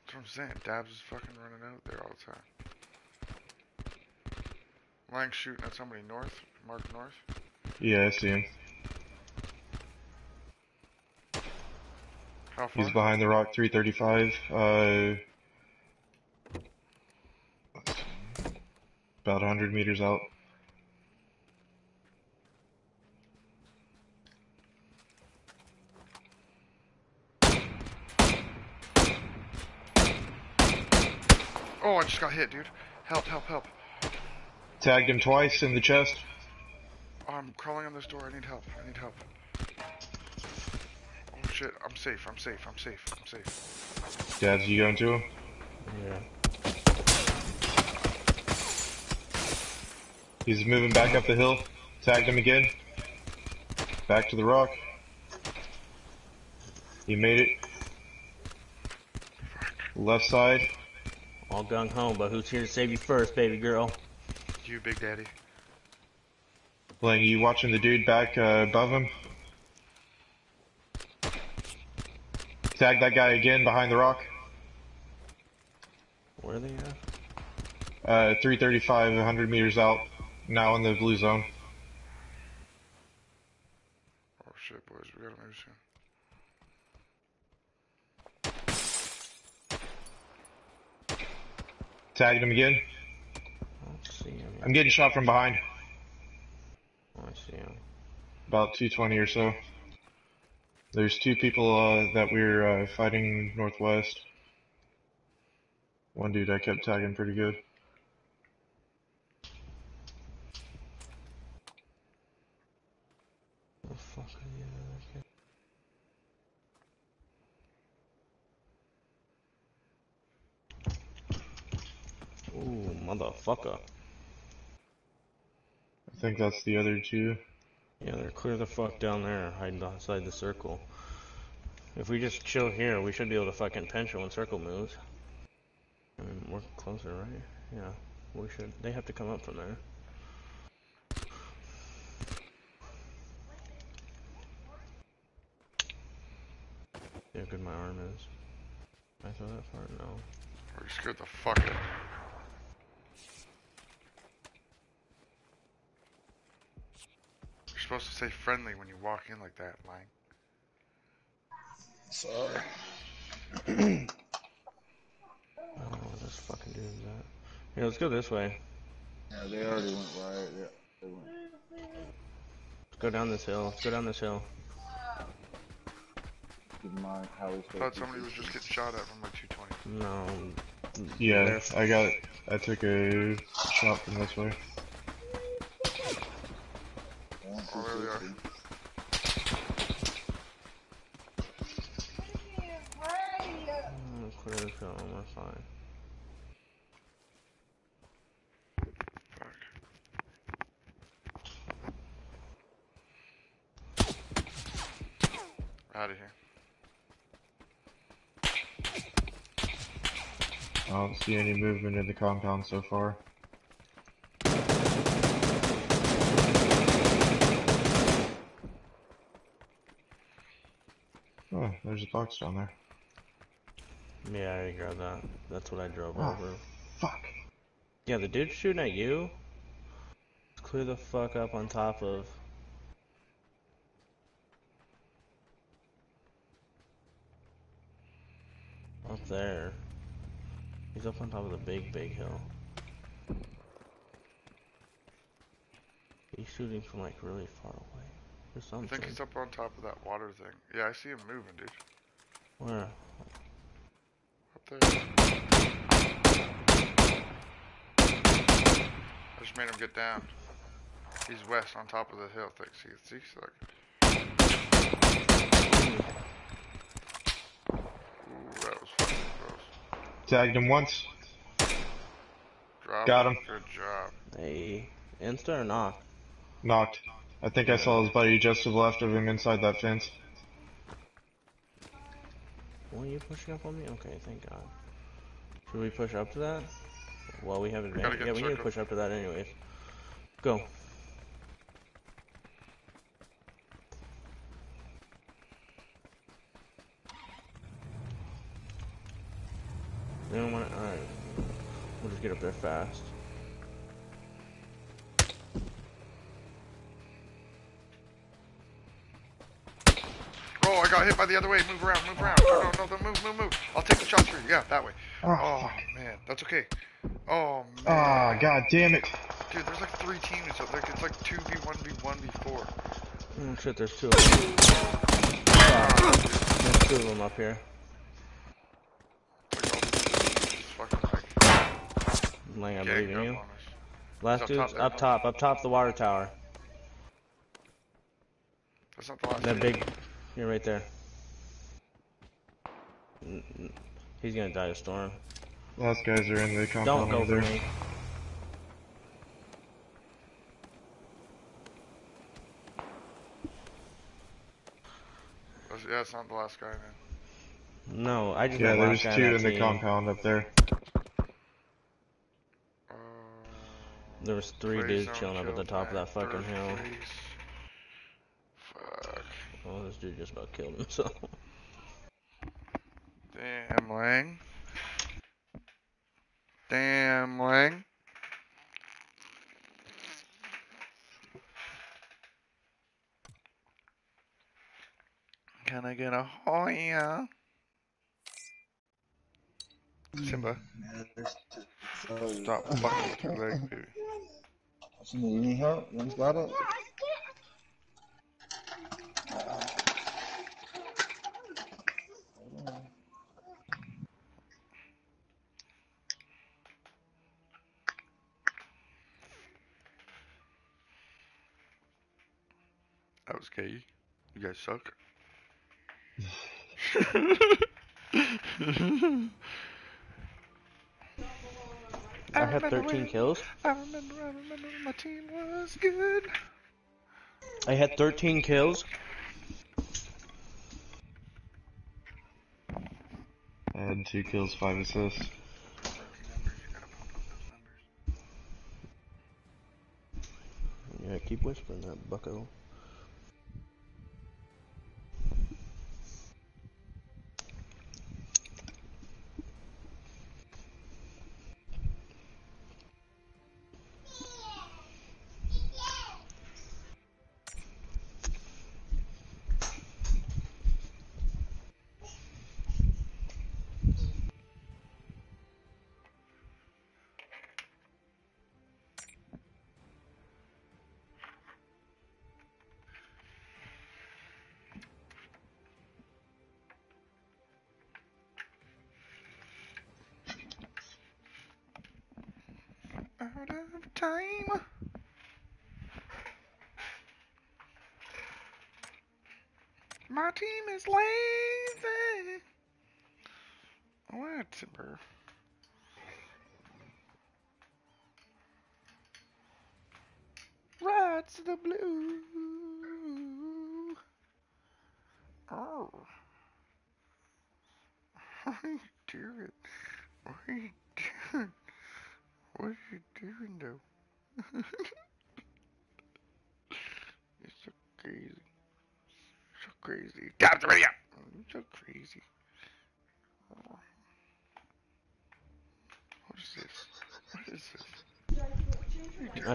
That's what I'm saying. Dabs is fucking running out there all the time. Lang shooting at somebody north. Mark north. Yeah, I see him. How far? He's behind the rock, 335. Uh, about 100 meters out. Oh, I just got hit, dude. Help, help, help. Tagged him twice in the chest. I'm crawling on this door. I need help. I need help. Oh shit. I'm safe. I'm safe. I'm safe. I'm safe. Dabs, you going to him? Yeah. He's moving back up the hill. Tagged him again. Back to the rock. He made it. Left side. All gung ho, but who's here to save you first, baby girl? You, Big Daddy. Lang, you watching the dude back uh, above him? Tag that guy again behind the rock. Where are they at? Uh, 335, 100 meters out. Now in the blue zone. Oh shit, boys. We gotta move soon. Tagged him again. I don't see him. I'm getting shot from behind. Oh, I see him. About 220 or so. There's two people uh, that we're uh, fighting northwest. One dude I kept tagging pretty good. Where the fuck are the other kid? Ooh, motherfucker. I think that's the other two. Yeah, they're clear the fuck down there, hiding outside the circle. If we just chill here, we should be able to fucking pinch it when circle moves. I mean, we're closer, right? Yeah, we should. They have to come up from there. See how good my arm is. Can I throw that far? No. Or you scared the fuck out of me. You're supposed to say friendly when you walk in like that, Lang. Sorry. I don't know what this fucking dude is at. Yeah, let's go this way. Yeah, they already went right. Yeah, they went. Let's go down this hill. Let's go down this hill. Keep in mind how we thought somebody was just getting shot at from like 220. No. Yeah, I got. It. I took a shot from this way. Oh, there they are. Mm, clear. Out of here. I don't see any movement in the compound so far. Oh, there's a box down there. Yeah, I already grabbed that. That's what I drove Oh. over. Fuck. Yeah, the dude's shooting at you. Clear the fuck up on top of. Up there. He's up on top of the big, big hill. He's shooting from like really far away. Or I think he's up on top of that water thing. Yeah, I see him moving, dude. Where? Up there. I just made him get down. He's west on top of the hill. Think, see, see, see, like. Ooh, that was fucking close. Tagged him once. Drop. Got him. Good job. Hey, insta or not? Knocked. I think I saw his buddy just to the left of him inside that fence. Were you pushing up on me? Okay, thank God. Should we push up to that? Well, we have gotta advantage. get Yeah, we need to push up to that anyways. Go. We don't want to. Alright. We'll just get up there fast. I got hit by the other way. Move around, move around. No, no, no, move, move, move. I'll take the shot for you. Yeah, that way. Oh, Oh, man. That's okay. Oh, man. Ah, god damn it. Dude, there's like three teams. So like, it's like 2v1, v1, v4. Oh shit, there's two of them. There's two of them up here. Like, all just fucking like, Lang, I believe in you. on us. Last up dude's top up top, up top the water tower. That's not the last That big, you're right there. N- n- He's gonna die of storm. Last guys are in the compound. Don't go over for there. me. That's- Yeah, it's not the last guy, man. No, I just Yeah, got there's two in that the team. compound up there. Uh, There was three dudes chilling up at the top of that fucking hill. place. Fuck. Oh, this dude just about killed himself. Damn, Lang. Damn, Lang. Can I get a Hoya? Simba, stop fucking with your leg, baby. You need help? You got it? That. You guys suck. I have remember 13 when- kills. I remember, I remember when my team was good. I had 13 kills. I had two kills, five assists. Yeah, keep whispering that, bucko.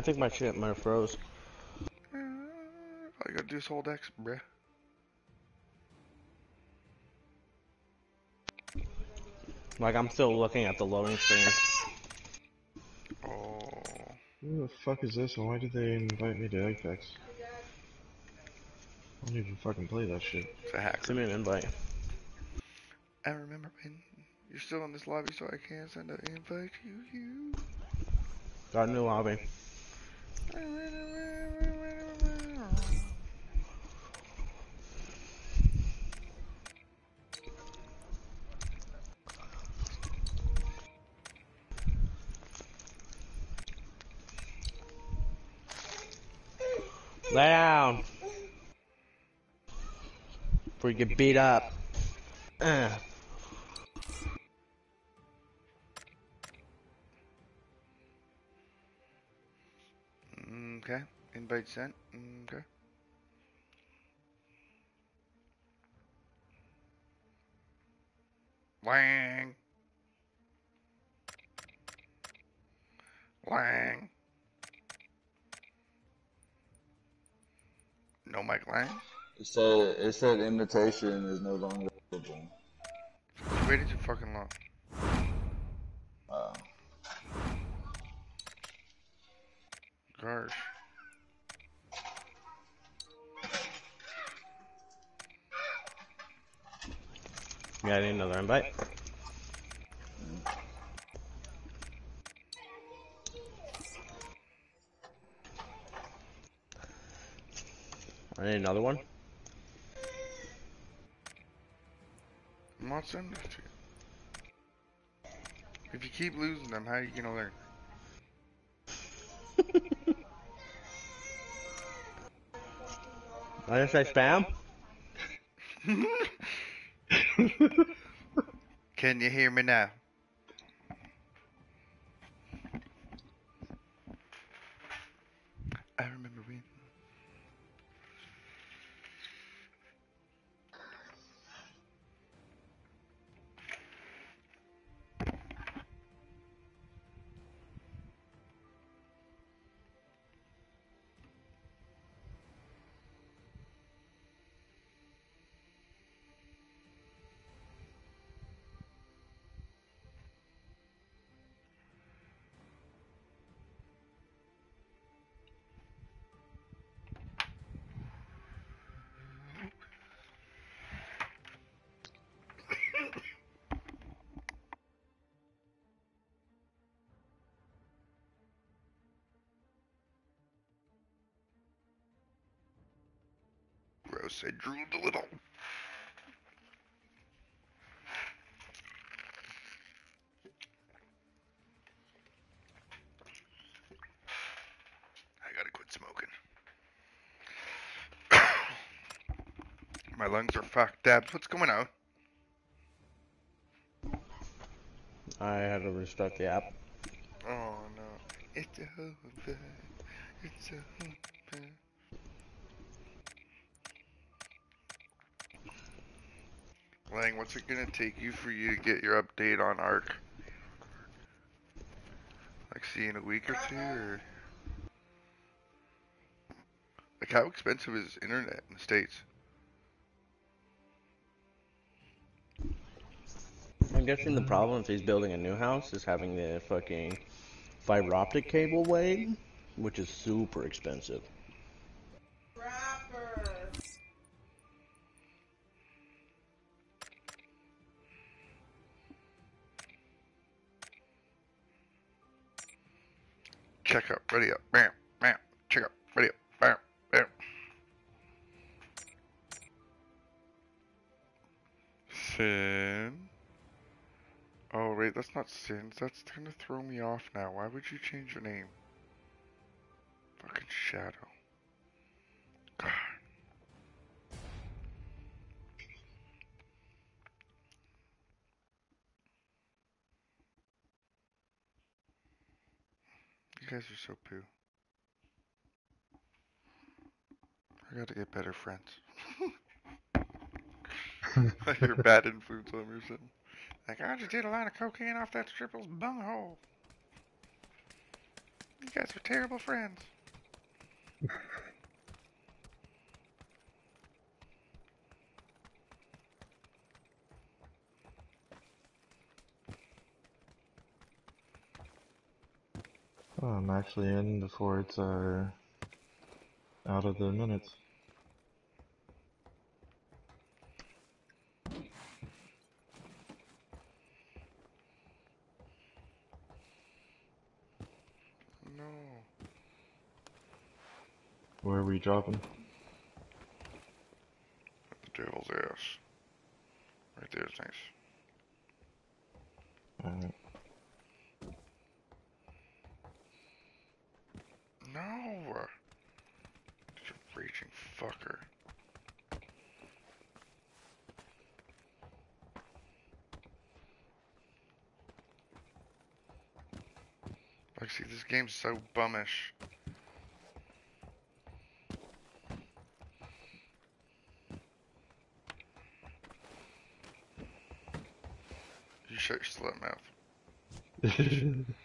Think my shit might have froze. Uh, all you gotta do is hold X, bruh. Like I'm still looking at the loading screen. Oh. Who the fuck is this and why did they invite me to Apex? I don't even fucking play that shit. It's a hacker. Send me an invite. I remember when you're still in this lobby, so I can't send an invite to you. Got a new lobby. You get beat up. Uh. Okay. Invite sent. Okay. Wang. Wang. No Mike Lang? It said it said invitation is no longer available. You waited too fucking long. Keep losing them, how are you gonna learn? I just say spam. Can you hear me now? Gross, I drooled a little. I gotta quit smoking. My lungs are fucked up. What's going on? I had to restart the app. Oh no. It's over. It's over. Lang, what's it gonna take you for you to get your update on ARC? Like, see in a week or two, or like, how expensive is internet in the states? I'm guessing the problem if he's building a new house is having the fucking fiber optic cable laid, which is super expensive. Up, bam, bam. Check ready up, bam, bam. Sin. Oh wait, that's not sins. That's gonna throw me off now. Why would you change your name? Fucking shadow. You guys are so poo. I gotta get better friends. Like your bad influence on me or something. Like, I just did a line of cocaine off that stripper's bunghole. You guys are terrible friends. Oh, I'm actually in before it's uh out of the minutes. No. Where are we dropping? The devil's ass. Right there is nice. Alright. No! You raging fucker. Like, see, this game's so bummish. You shut your slut mouth.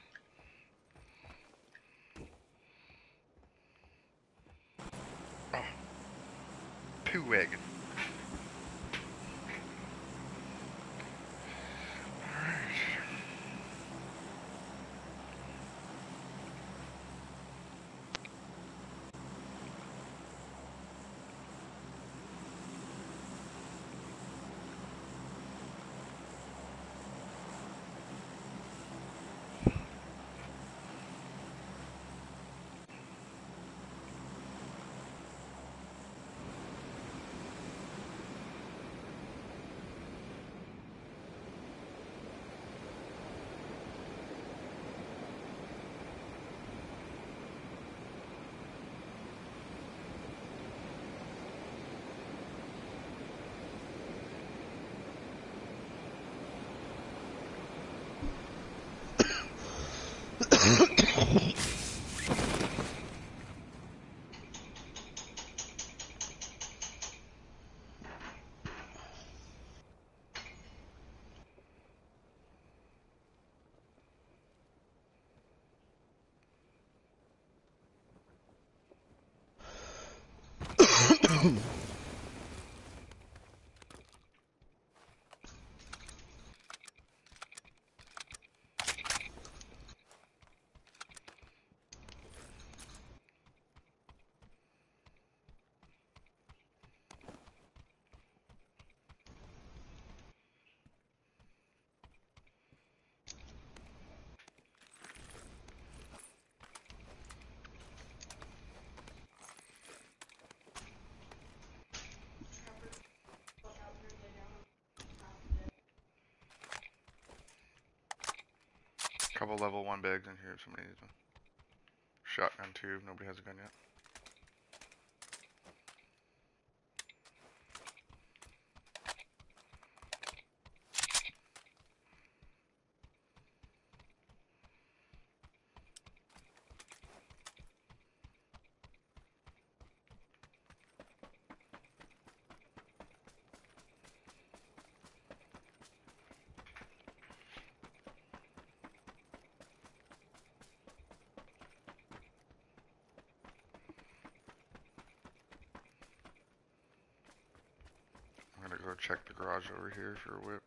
Level one bags in here if somebody needs one. Shotgun too, nobody has a gun yet. I'm gonna go check the garage over here for a whip.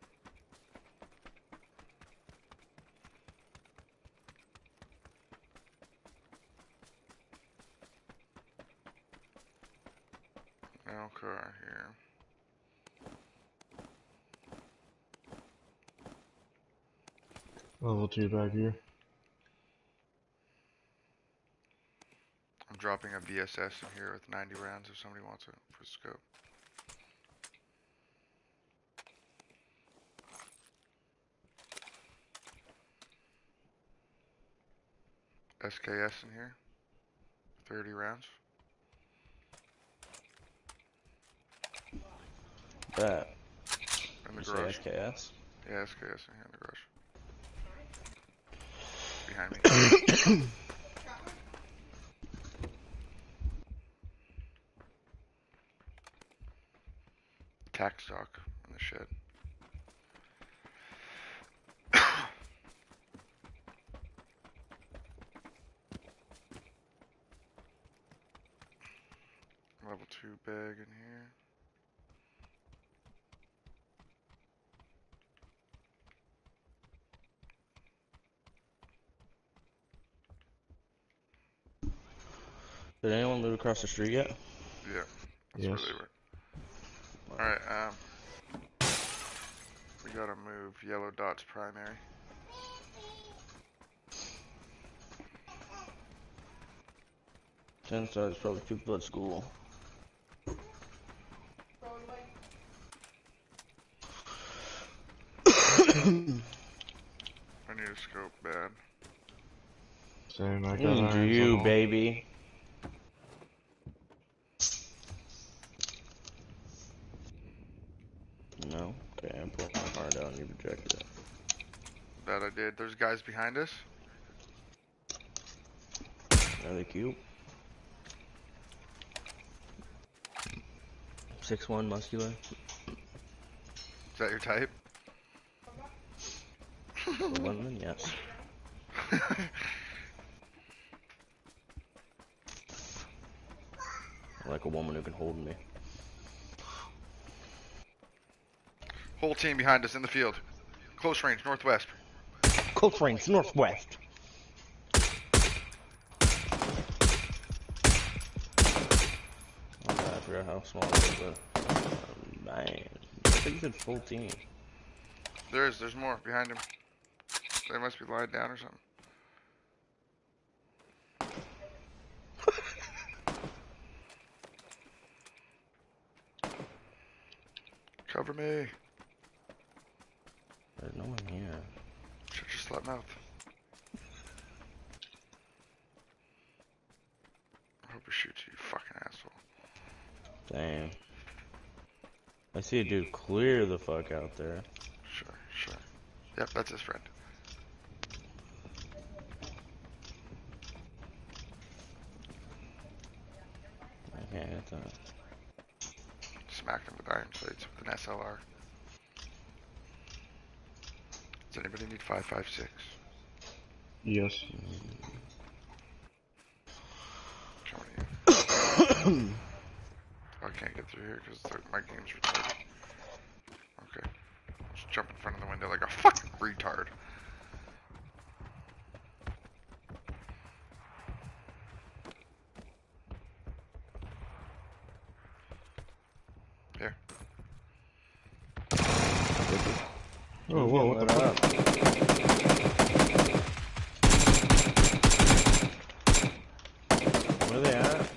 Okay, here. Level two back here. I'm dropping a VSS in here with 90 rounds if somebody wants it for scope. SKS in here. 30 rounds. Bet. In the garage. SKS? Yeah, SKS in here in the garage. Behind me. Tack stock in the shed. Level 2 bag in here. Did anyone loot across the street yet? Yeah, that's where they were. Alright, um. We gotta move yellow dots primary. Ten stars probably two foot school. I need a scope bad. Same, I got Mm, irons you, on all. baby. No? Okay, I pulled my heart out and you rejected it. That I did. There's guys behind us. Are they cute? Six one muscular. Is that your type? For women, yes. Like a woman who can hold me. Whole team behind us in the field. Close range, northwest. Close range, northwest. Oh, I forgot how small it is, but um, man, I think you said full team. There is, there's more behind him. They must be lying down or something. Cover me. There's no one here. Slut mouth. I hope he shoots you, you fucking asshole. Damn. I see a dude clear the fuck out there. Sure, sure. Yep, that's his friend. I can't hit that. Smacked him with iron sights with an SLR. Does need 556? Yes. Come on in. Oh, I can't get through here because my game's retarded. Okay. Just jump in front of the window like a fucking retard. Here. Oh, whoa, what the fuck? Where are they at?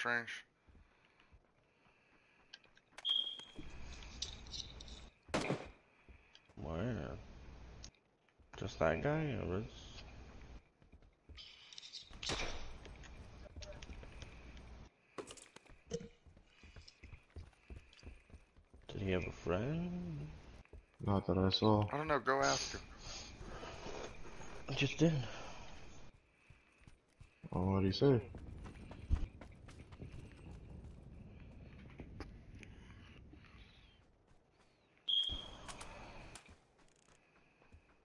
Close range. Where? Just that guy, or was... Did he have a friend? Not that I saw. I don't know, go ask him. I just did. Oh, what did he say?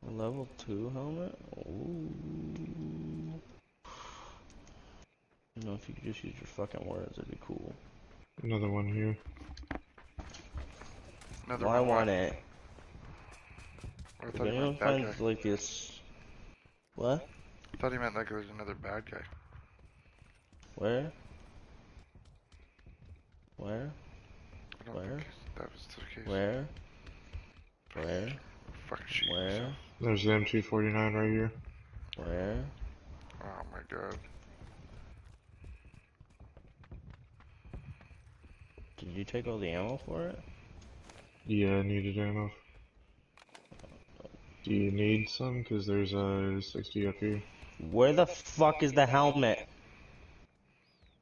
A level 2 helmet? Ooh. You know, if you could just use your fucking words, it'd be cool. Another one here. Another Well, I one. want it. I If thought he anyone meant bad finds guy. like this... What? I thought he meant like there's another bad guy. Where? Where? I don't Where? think that was the case. Where? Where? Fucking shoot Where? yourself. There's the M249 right here. Where? Oh my god. Did you take all the ammo for it? Yeah, I needed ammo. Do you need some? Cause there's a 60 up here. Where the fuck is the helmet?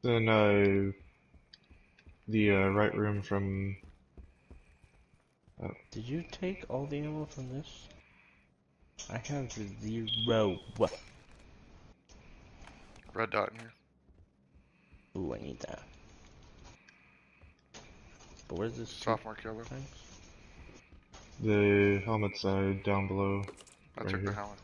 Then, uh, the uh, right room from. Did you take all the ammo from this? I have zero. Red dot in here. Ooh, I need that. But where's this? Sophomore yellow. Thanks. The helmet's uh, down below. I Right took the helmet.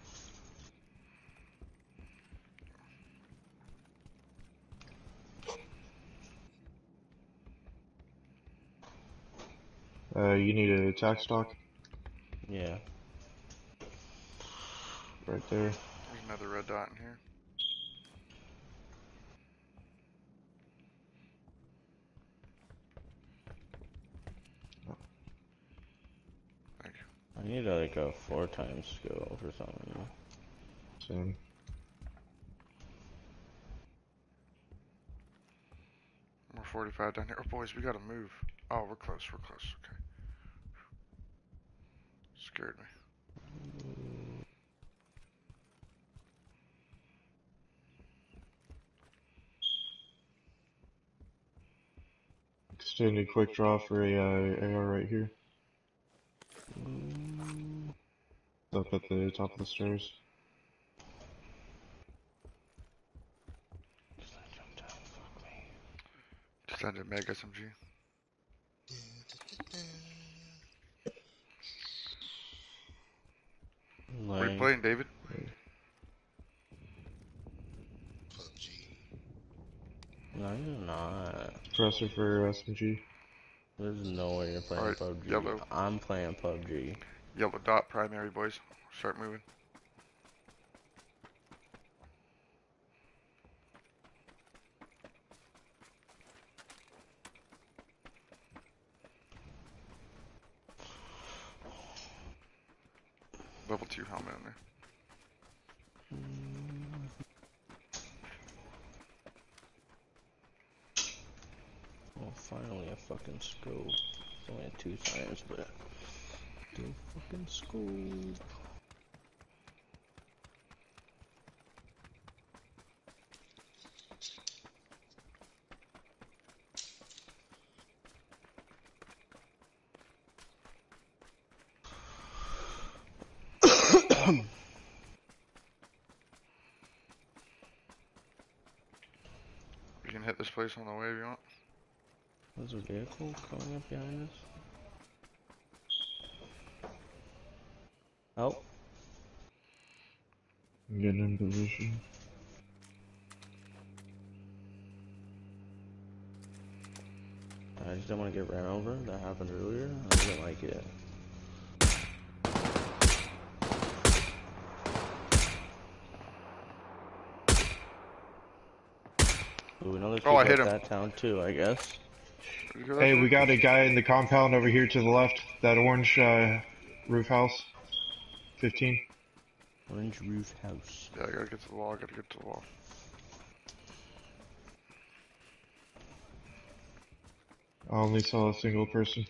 Uh, you need a attack stock Yeah. right there. There's another red dot in here. I need like a four times scope or something. Same. We're 45 down here. Oh, boys, we gotta move. Oh, we're close. We're close. Okay. Scared me. Extended quick draw for a uh, AR right here. Up at the top of the stairs. Extended mag SMG. What are you playing, David? PUBG. no, you're not. Presser for SMG. There's no way you're playing Alright, PUBG. yellow. I'm playing PUBG. Yellow dot primary, boys. Start moving. Level 2 helmet in there. Oh, finally a fucking scope. Only had two times, but do fucking scope. You can hit this place on the way if you want. There's a vehicle coming up behind us. Oh, I'm getting in position. I just don't want to get ran over. That happened earlier. I didn't like it. Ooh, we know there's Oh, I hit him. that town too, I guess. Did you hear that Hey, we got a guy in the compound over here to the left. That orange uh, roof house. 15. Orange roof house. Yeah, I gotta get to the wall. I gotta get to the wall. I only saw a single person.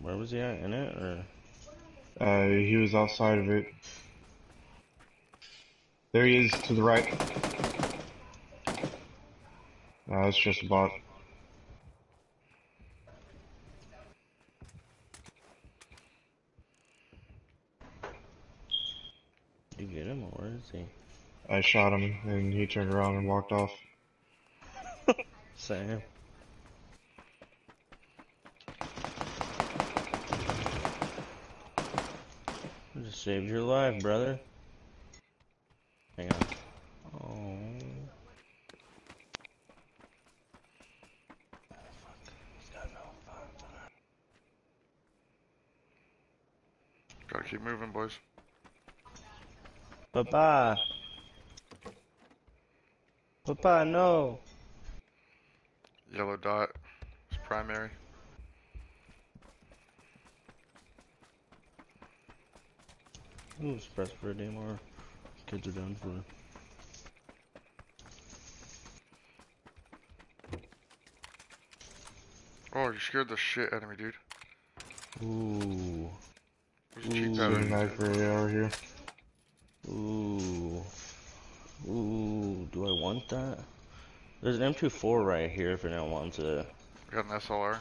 Where was he at? In it or? Uh, he was outside of it. There he is to the right. Uh, it's just a bot. Did you get him or where is he? I shot him and he turned around and walked off. Sam. Just saved your life, brother. Hang on. Oh. Gotta keep moving, boys. Papa. Papa, no. Yellow dot It's primary. Ooh, suppress for a day more. Kids are done for. Oh, you scared the shit out of me, dude. Ooh. There's a cheap Ooh. battery. Shooting knife for AR here. Ooh. Ooh, do I want that? There's an M24 right here if anyone wants it. I got an SLR.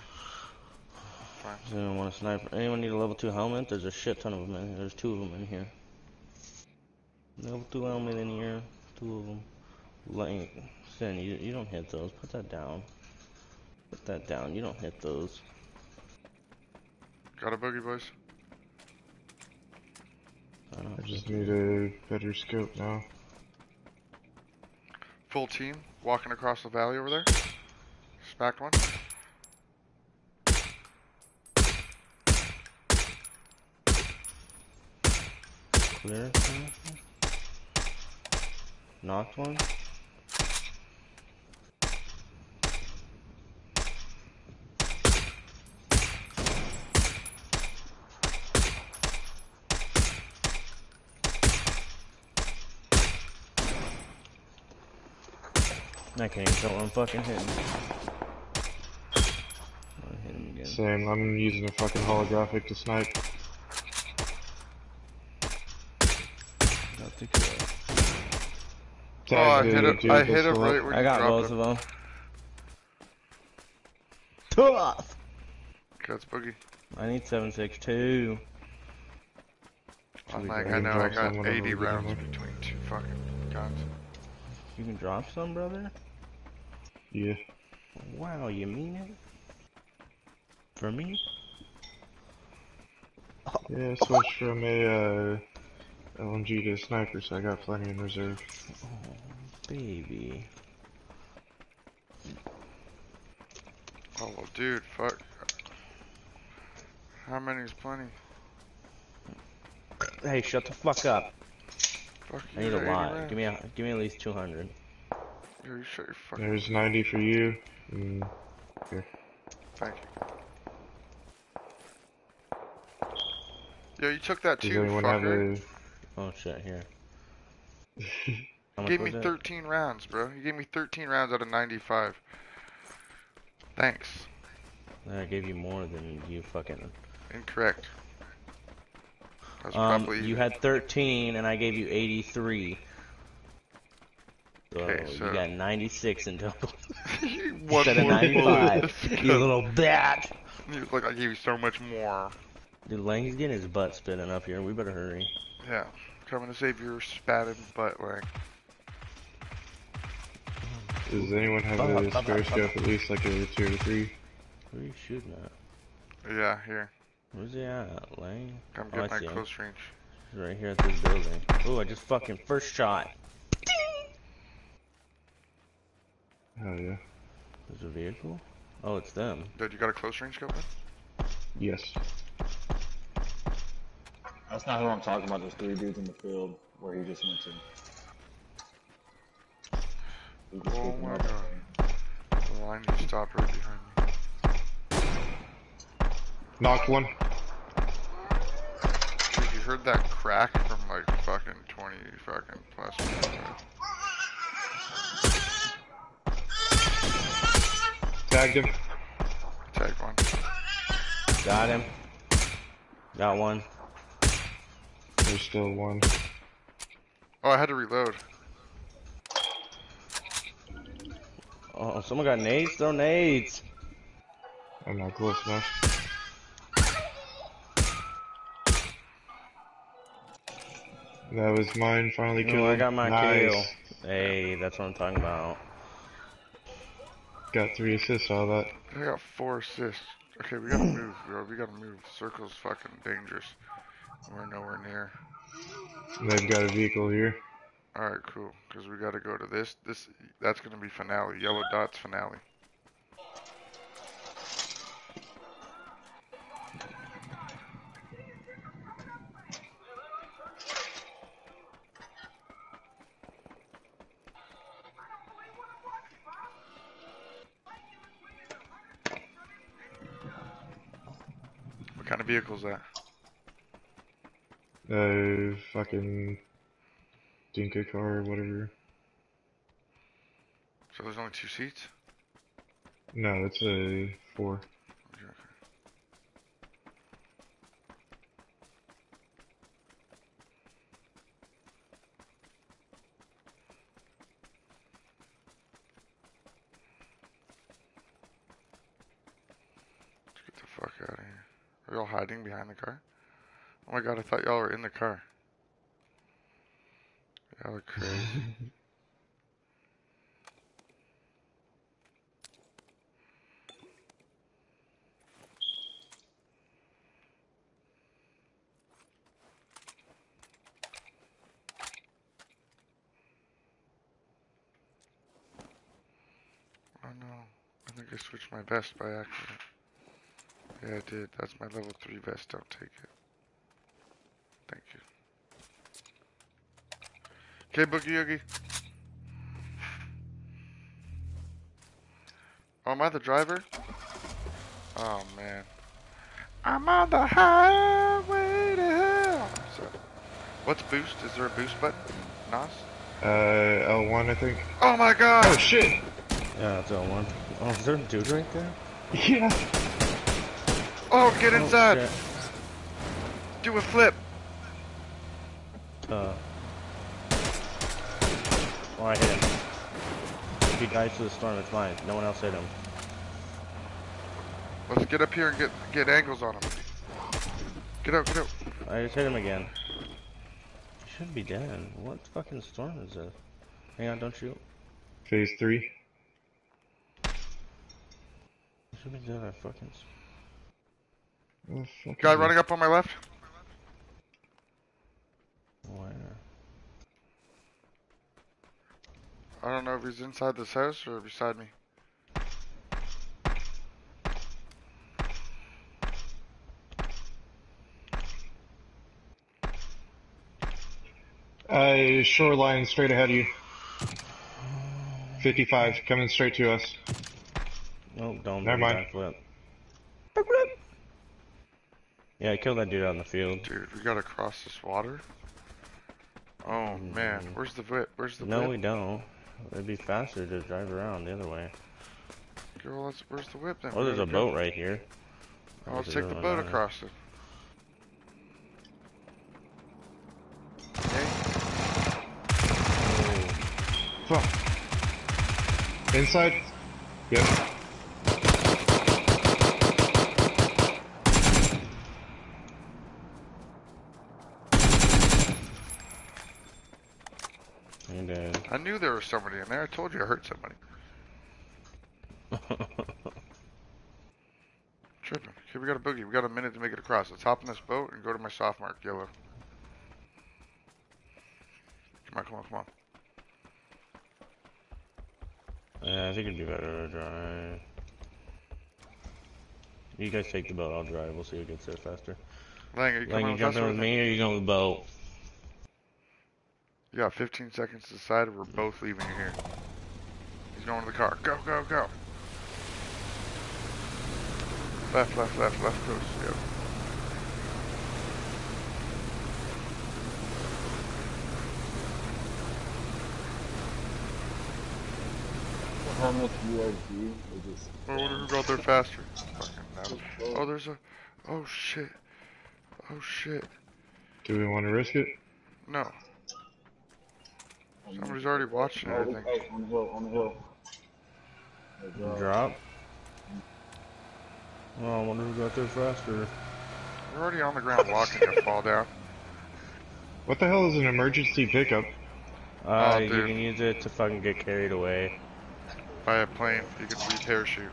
Fine. Does anyone want a sniper? Anyone need a level 2 helmet? There's a shit ton of them in here. There's two of them in here. Level 2 helmet in here. Two of them. Like, Sin, you, you don't hit those. Put that down. Put that down. You don't hit those. Got a boogie, boys. I I just need a better scope now. Full team walking across the valley over there. Smacked one. clear. Knocked one. I can't even tell what I'm fucking hitting. I hit him again. Same, I'm using a fucking holographic to snipe. Got the kill. Oh, I hit the it. dude I that's hit it still up. right where I got both him. of them. Tough. That's boogie. I need 762. I'm like. I know I got 80 rounds between two fucking guns. You can drop some, brother? Yeah. Wow, you mean it? For me? Yeah, I switched from a uh, LMG to a sniper, so I got plenty in reserve. Oh, Baby. Oh, well, dude, fuck. How many is plenty? Hey, shut the fuck up. Fuck I need a lot. rounds. Give me a, give me at least 200. Yo, you shut your fucking. There's 90 for you. Mm, and Thank you. Yo, you took that does too, fucker. a? Oh shit, here. You gave me was it? 13 rounds, bro. You gave me 13 rounds out of 95. Thanks. I gave you more than you fucking. Incorrect. That's Um, probably you had 13 and I gave you 83. So Okay, so- you got 96 in total one instead of more 95. you little bitch. He was like, I gave you so much more. Dude, Lang, he's getting his butt spitting up here. We better hurry. Yeah. Coming to save your spatted butt Lang. Does anyone have a spare scope at least like a two or three? Where are you shooting at? Yeah, here. Where's he at, Lang? Come Oh, I my see him. close range. He's right here at this building. Oh, I just fucking first shot. Oh yeah. There's a vehicle? Oh, it's them. Dude, you got a close range scope? then? Yes. That's not who I'm talking about. There's three dudes in the field where he just went to. He just Oh picked my up. God. The line just stopped right Knocked one. Dude, you heard that crack from like fucking 20 fucking plus minutes, right? Tagged him. Take one. Got him. Got one. There's still one. Oh, I had to reload. Oh, someone got nades? Throw nades. I'm not close enough. That was mine finally killed. Oh, I got my nice. kill. Hey, that's what I'm talking about. Got three assists out of that. I got four assists. Okay, we gotta move, bro. We gotta move. Circle's fucking dangerous. We're nowhere near. They've got a vehicle here. Alright, cool. Because we gotta go to this. This That's gonna be finale. Yellow dot's finale. Kind of vehicle is that? Uh, fucking Dinka car or whatever. So there's only two seats? No, it's a four. hiding behind the car? Oh my god, I thought y'all were in the car. Y'all are crazy. oh no, I think I switched my vest by accident. Yeah, I did. That's my level 3 vest. Don't take it. Thank you. Okay, Boogie Oogie. Oh, am I the driver? Oh, man. I'm on the highway to hell. So, what's boost? Is there a boost button? Nos? Uh, L1, I think. Oh my god! Oh shit! Yeah, it's L one. Oh, is there a dude right there? Yeah. Oh, get Oh, inside! shit. Do a flip! Uh. Oh, I hit him. He dies to the storm, it's mine. No one else hit him. Let's get up here and get get angles on him. Get out, get out. I just hit him again. He should be dead. What fucking storm is this? Hang on, don't shoot. Phase 3. He should be dead. I fucking. S- fuck Guy is running up on my left. Where? I don't know if he's inside this house or beside me. Uh, shoreline straight ahead of you. 55, coming straight to us. Oh, don't. Never mind. Backflip. Yeah, I killed that dude out in the field. Dude, we gotta cross this water. Oh hmm. man, where's the whip? Where's the No, whip? No, we don't. It'd be faster to drive around the other way. Girl, let's, where's the whip then? Oh, there's a Where'd go? boat right here. Oh, let's There's take the boat one. across it. Okay. Fuck. Inside? Yep. And then. I knew there was somebody in there. I told you I hurt somebody. Tripping. Okay, we got a boogie. We got a minute to make it across. Let's hop in this boat and go to my soft mark, yellow. Come on, come on, come on. yeah, I think it'd be better to drive. You guys take the boat, I'll drive. We'll see who gets there faster. Lang, are you Like, coming you with jump in with me or you going with the boat? You got 15 seconds to decide. We're both leaving you here. He's going to the car. Go, go, go. Left, left, left, left coast. Yep. How much USD? Or just I wonder who got there faster. Fucking. Oh, there's a. Oh shit. Oh shit. Do we want to risk it? No. Somebody's already watching Oh, everything. hey, on the hill, on the hill. There's, uh, Drop? Oh, I wonder who got there faster. We're already on the ground walking to fall down. What the hell is an emergency pickup? Uh, Oh, you dude. can use it to fucking get carried away. By a plane. You can re-parachute.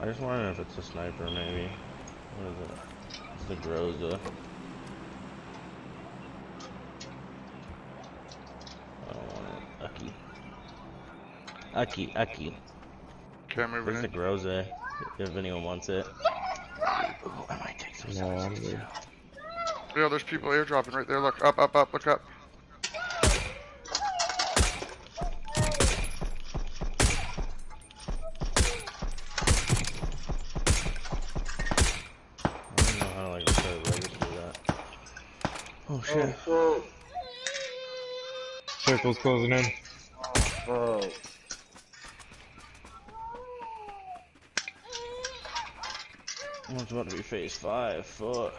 I just wonder if it's a sniper, maybe. What is it? It's the Groza. I don't want it. Ucky. Ucky, Ucky. Okay, moving Where's the in. Groza? If anyone wants it. Ooh, I might take some No, I'm good. too. Yeah, there's people airdropping right there. Look, up, up, up, look up. I don't know how to like start a register that. Oh, oh shit. Circle's closing in. shit. Oh, it's about to be phase five. Fuck.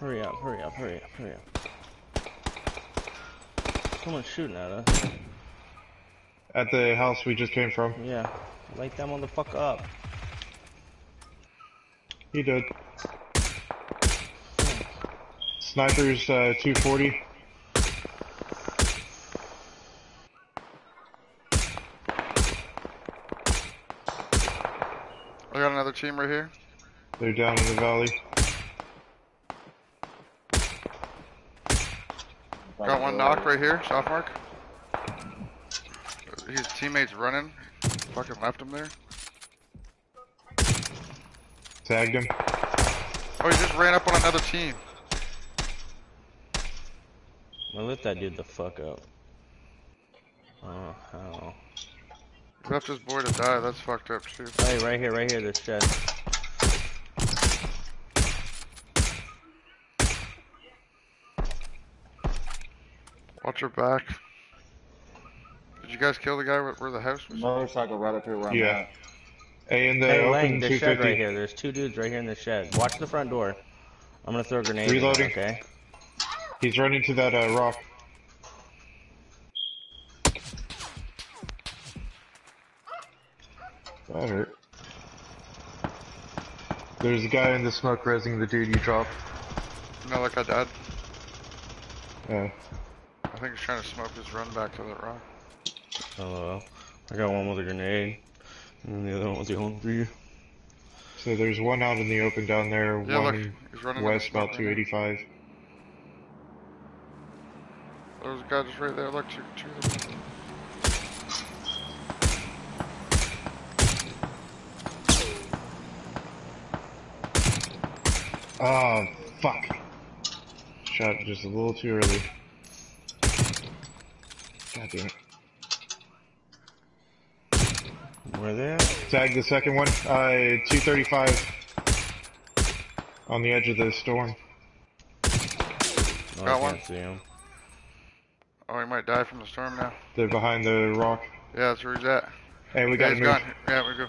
Hurry up, hurry up, hurry up, hurry up. Someone's shooting at us. At the house we just came from. Yeah. Light that motherfucker up. He did. Snipers, uh, 240. I got another team right here. They're down in the valley. Got one knock uh, right here, soft mark. His teammates running. Fucking left him there. Tagged him. Oh, he just ran up on another team. I lit that dude the fuck up. Oh hell. He left his boy to die. That's fucked up too. Hey, right here, right here, this shed. Watch your back. Did you guys kill the guy where, where the house was? Motorcycle right up here where I'm Yeah. at. A in the Hey, Lang, this shed right here. There's two dudes right here in the shed. Watch the front door. I'm gonna throw a grenade. in there, Reloading. okay. He's running to that uh, rock. That hurt. There's a guy in the smoke resing the dude you dropped. No, like I died. Uh, I think he's trying to smoke his run back to that rock. Hello. I got one with a grenade. And the other one was going for you. so there's one out in the open down there, Yeah, look, one he's running west about right now. 285. There's a guy just right there. Look, two, two of them. Ah, fuck. Shot just a little too early. God damn it. Where they at? Tag the second one. Uh, 235. On the edge of the storm. Oh, Got I one. can't see him. Oh, he might die from the storm now. They're behind the rock. Yeah, that's where he's at. Hey, we yeah, gotta he's move. gone. Yeah, we go.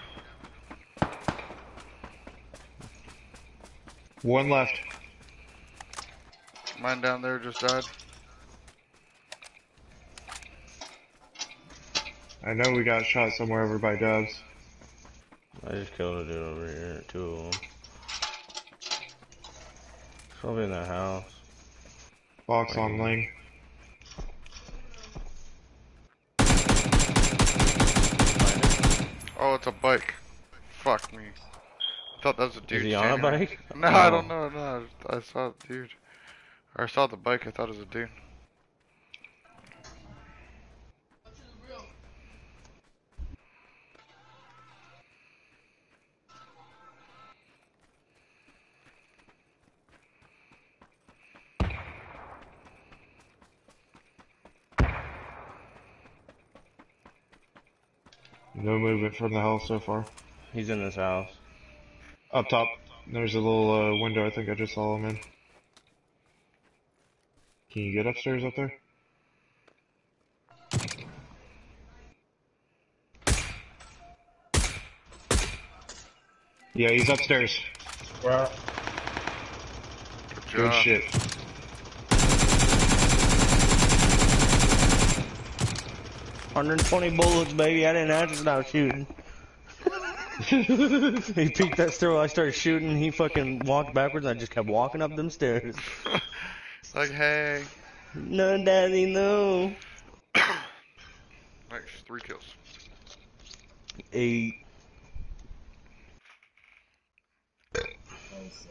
One left. Mine down there just died. I know we got shot somewhere over by Dubs. I just killed a dude over here. Two of them. Probably in that house. Box on Ling. Oh, it's a bike. Fuck me. I thought that was a dude. Is he on a bike? there. No, I Oh. don't know. No, I saw the dude. Or I saw the bike. I thought it was a dude. No movement from the house so far. He's in this house. Up top, there's a little uh, window I think I just saw him in. Can you get upstairs up there? Yeah, he's upstairs. Where? Good Good shit. Hundred and twenty bullets, baby. I didn't have to stop shooting. he peeked that stairwell. I started shooting. He fucking walked backwards. And I just kept walking up them stairs. like, hey. No, daddy, no. Nice. Three kills. Eight. Nice.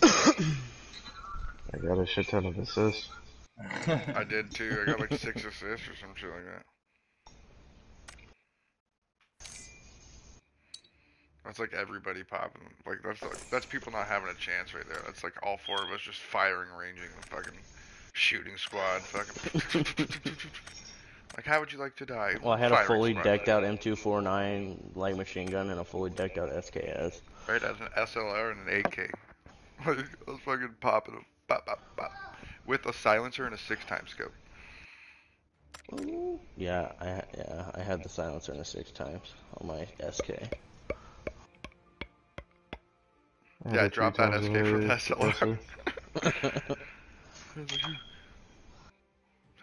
I got a shit ton of assists. I did too. I got like six assists or some shit like that. That's like everybody popping. Like that's like that's people not having a chance right there. That's like all four of us just firing, ranging the fucking shooting squad. Fucking. like how would you like to die? Well, I had a fully squad. decked out M249 light machine gun and a fully decked out SKS. Right as an SLR and an AK. Like, I was fucking popping them. Bop, bop, bop. With a silencer and a six times scope. Yeah, I yeah I had the silencer and a six times on my SK. Yeah, I dropped that SK from the that SLR. suppressor.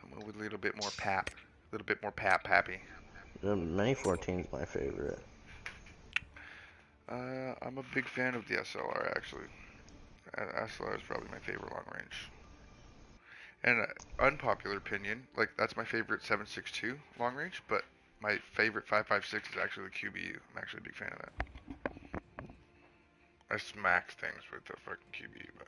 Someone with a little bit more pap. A little bit more pap pappy. The Mini 14 is my favorite. Uh, I'm a big fan of the SLR actually. Uh, SLR is probably my favorite long range. And unpopular opinion, like that's my favorite 7.62 long range, but my favorite 5.56 is actually the QBU. I'm actually a big fan of that. I smacked things with the fucking QBU, but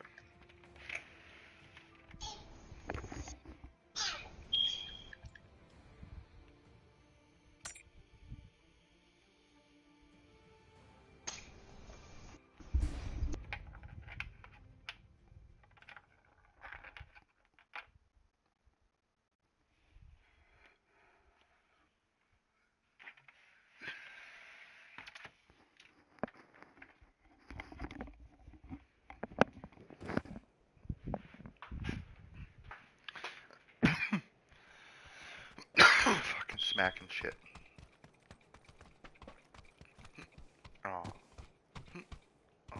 smacking shit. Oh. Oh.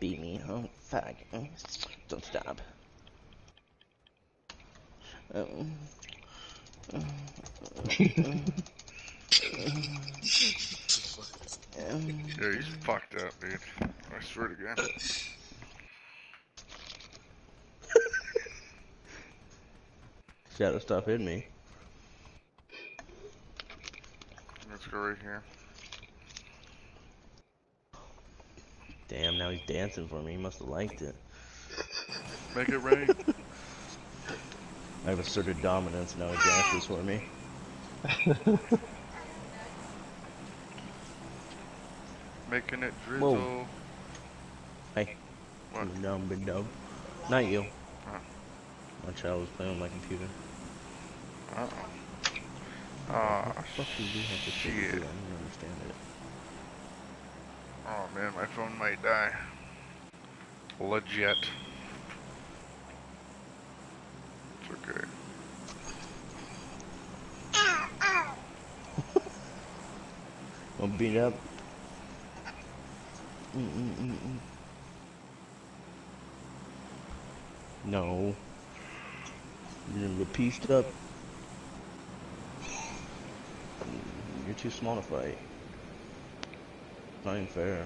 Beat me. Oh, fuck. Don't stop. Oh. Yeah, he's fucked up, dude. I swear to God. Shadow, stuff in me. Let's go right here. Damn, now he's dancing for me. He must have liked it. Make it rain. I have asserted dominance, now he dances for me. Making it drizzle. Hey. What? Dumb, big dumb. Not you. Oh. My child was playing on my computer. Uh oh. Ah, What the fuck do you have to shit. I don't understand it. Oh man, my phone might die. Legit. Okay. I'm beat up. Mm-mm-mm-mm. No. You're gonna pieced up. You're too small to fight. Not even fair.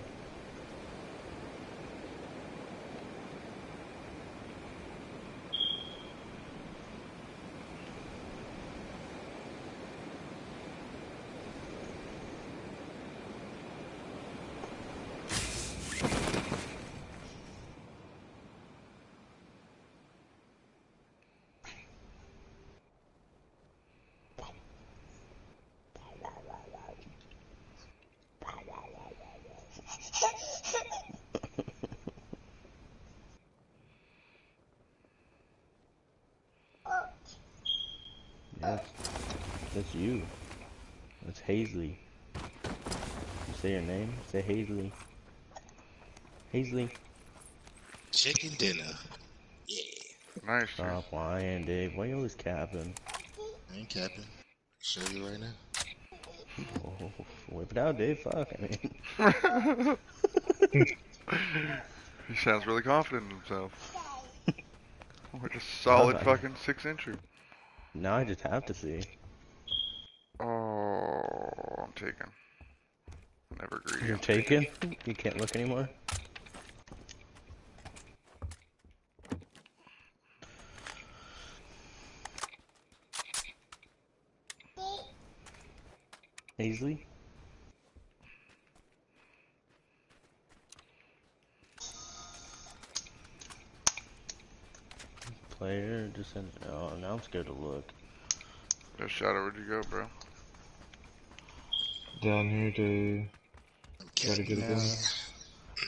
Yes. That's you. That's Hazley. You say your name? Say Hazley. Hazley. Chicken dinner. Yeah. Nice. dude. Stop lying, Dave. Why you always capping? I ain't capping. Show you right now. Oh, whip it out, Dave. Fuck. I mean, He sounds really confident in himself. Like a solid fucking six incher. now I just have to see. Taken. Never greedy. You're taken? You can't look anymore? Hazley? Player just in. Oh, now I'm scared to look. Yo, Shadow, where'd you go, bro? Down here to I'm try to get it now. done.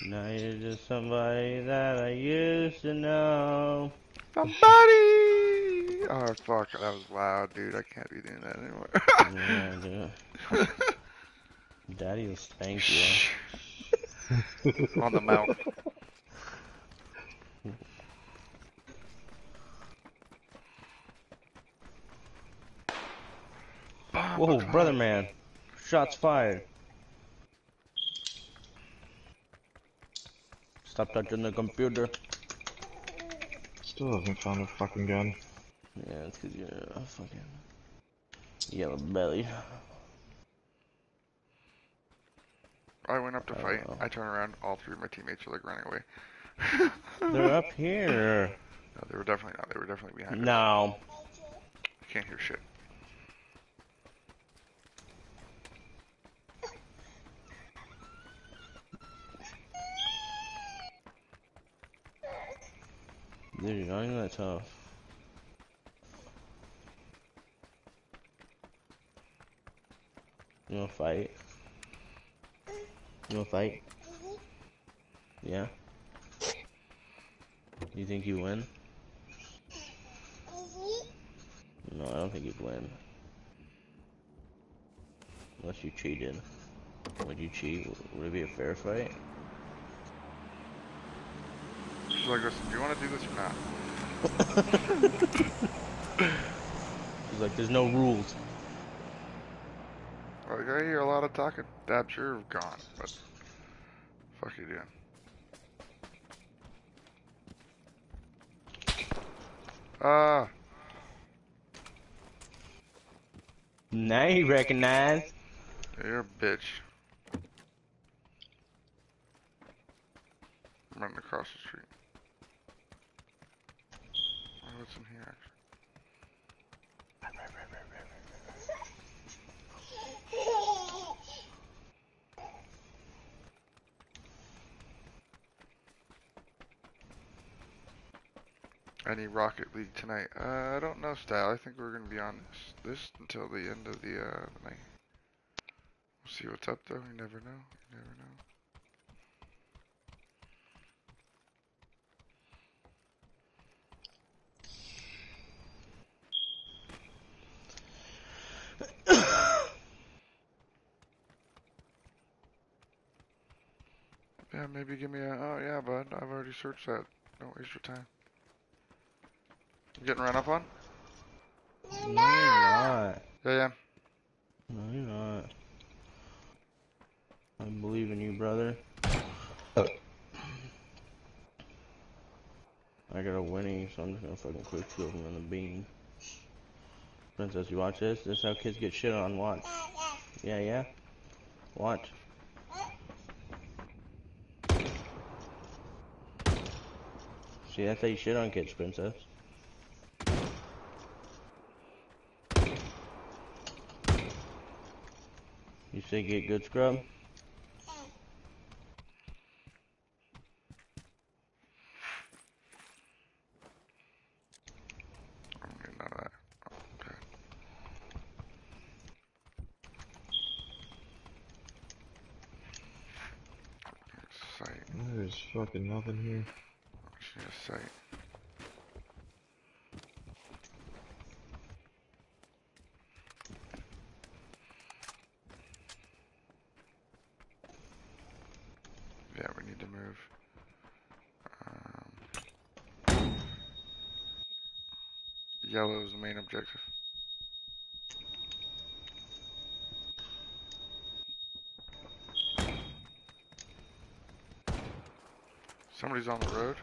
Now you're just somebody that I used to know. Somebody! Oh, fuck. That was loud, dude. I can't be doing that anymore. Yeah, dude. Daddy will spank you. On the mouth. Bomb Whoa, o'clock. brother man. Shots fired. Stop touching the computer. Still haven't found a fucking gun. Yeah, it's cause you're a fucking yellow belly. I went up to fight. Oh. I turn around. All three of my teammates are like running away. They're up here. No, they were definitely not. They were definitely behind us. No. I can't hear shit. Dude, you're not even that tough. You wanna fight? You wanna fight? Yeah? You think you win? No, I don't think you'd win. Unless you cheated. Would you cheat? Would it be a fair fight? She's like, listen, do you want to do this or not? He's like, there's no rules. Like, I hear a lot of talking. Dabs, you're gone, but fuck you doing. Ah, Now you recognize. you're a bitch. I'm running across the street. Here? Actually? Any Rocket League tonight? Uh, I don't know, Style. I think we're gonna be on this this until the end of the uh, night. We'll see what's up, though. You never know. You never know. Yeah, maybe give me a. Oh yeah, bud. I've already searched that. Don't waste your time. You getting run up on? No, you're not. Yeah, yeah. No, you're not. I believe in you, brother. I got a winning, so I'm just gonna fucking quick kill him in the beam. Princess, you watch this? This is how kids get shit on. Watch. Yeah, yeah. Watch. See, that's how you shit on kids, Princess. You say get good scrub? I don't need none of that. Okay. Sight. There's fucking nothing here. She has sight. Yeah, we need to move. Um, yellow is the main objective. Somebody's on the road.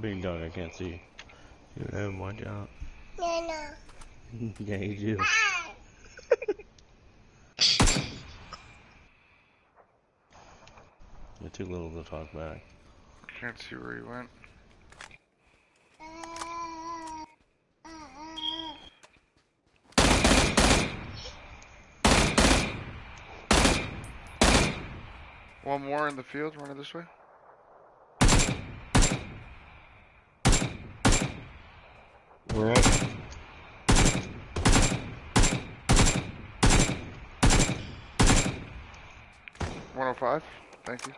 Big dog, I can't see. You have watch out. No, no. yeah, you do. Too little to talk back. Can't see where he went. One more in the field, running this way. We're at. One oh five. Thank you.